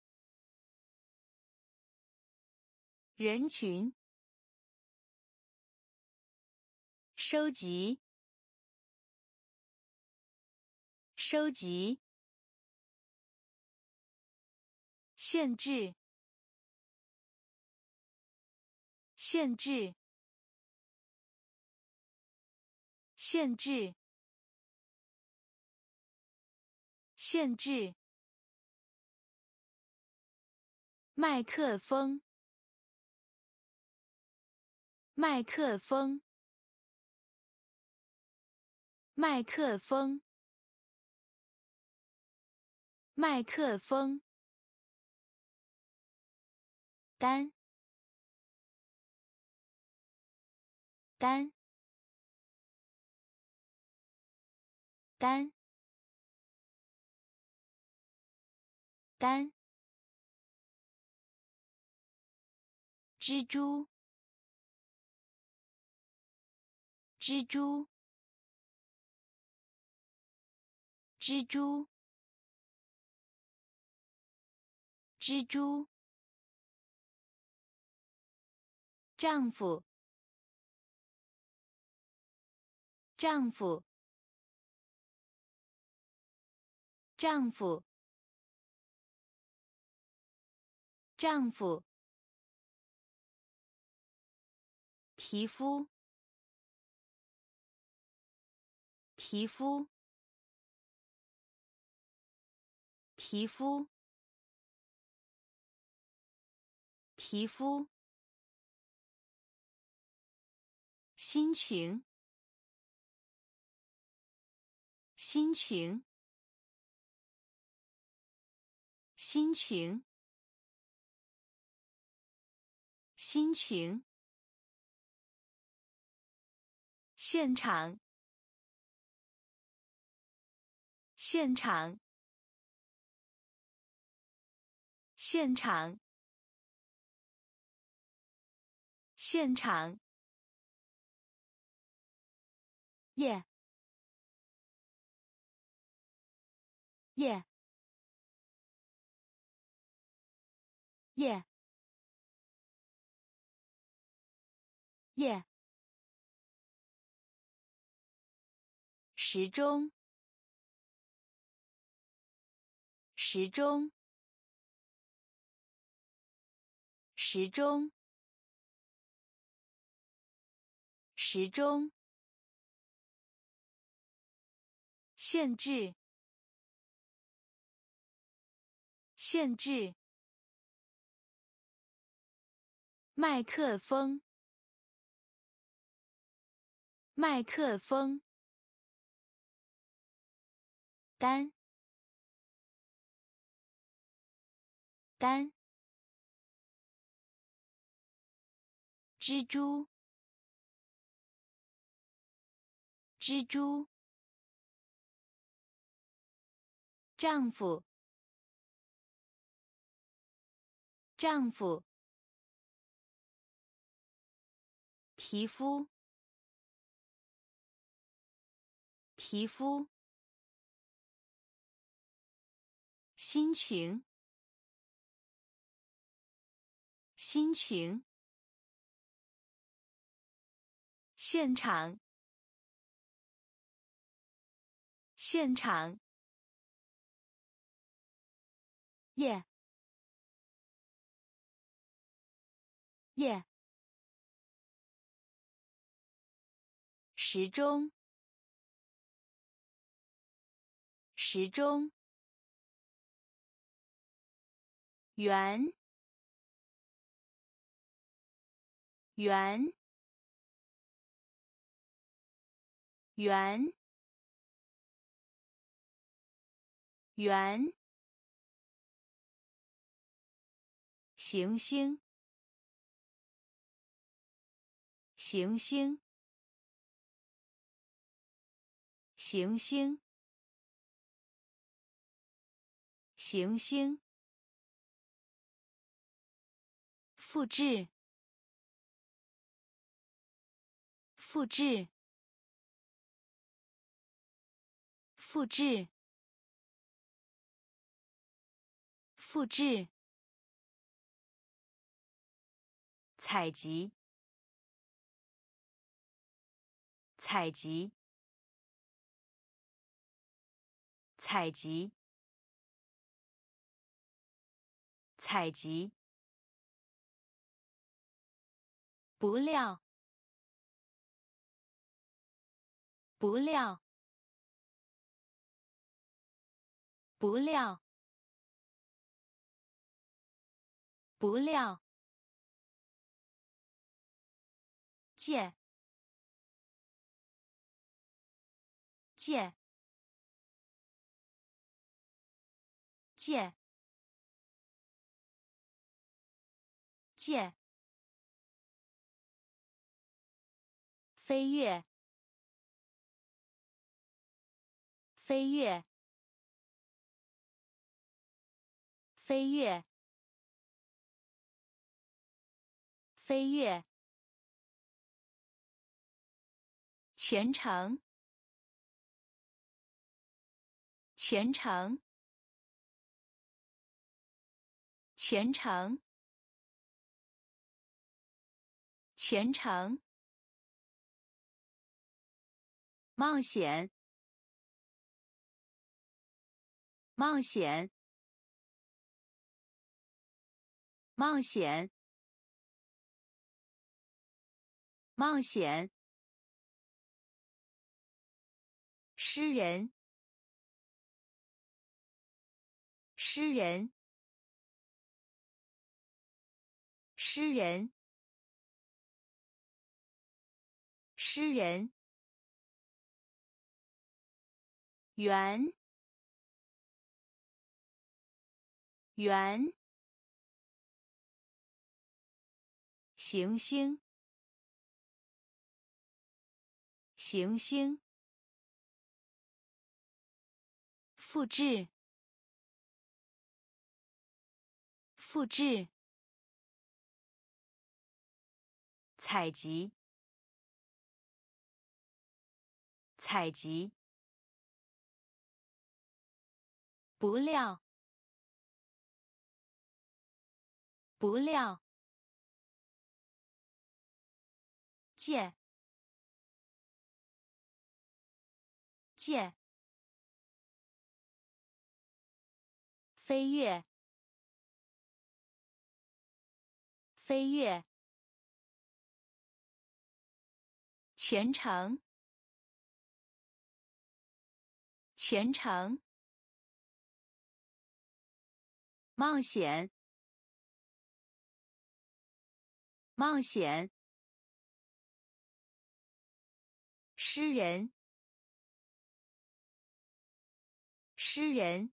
人群。收集，收集。限制，限制，限制，限制。麦克风，麦克风，麦克风，麦克风。单，单，单，单。蜘蛛，蜘蛛，蜘蛛，蜘蛛。丈夫，丈夫，丈夫，丈夫。皮肤，皮肤，皮肤，皮肤。心情，心情，心情，心情。现场，现场，现场，现场，耶，耶，耶，耶。时钟，时钟，时钟，时钟。限制，限制。麦克风，麦克风。单，单，蜘蛛，蜘蛛，丈夫，丈夫，皮肤，皮肤。心情，心情。现场，现场。耶，耶。时钟，时钟。圆，圆，圆，圆。行星，行星，行星，行星。复制，复制，复制，复制。采集，采集，采集，采集。不料，不料，不料，不料，借，借，借，借。飞跃，飞跃，飞跃，飞跃。前程，前程，前程，前程。冒险，冒险，冒险，冒险。诗人，诗人，诗人，诗人。圆，圆，行星，行星，复制，复制，采集，采集，不料，不料，借，借。飞跃，飞跃，虔诚，虔诚，冒险，冒险，诗人，诗人。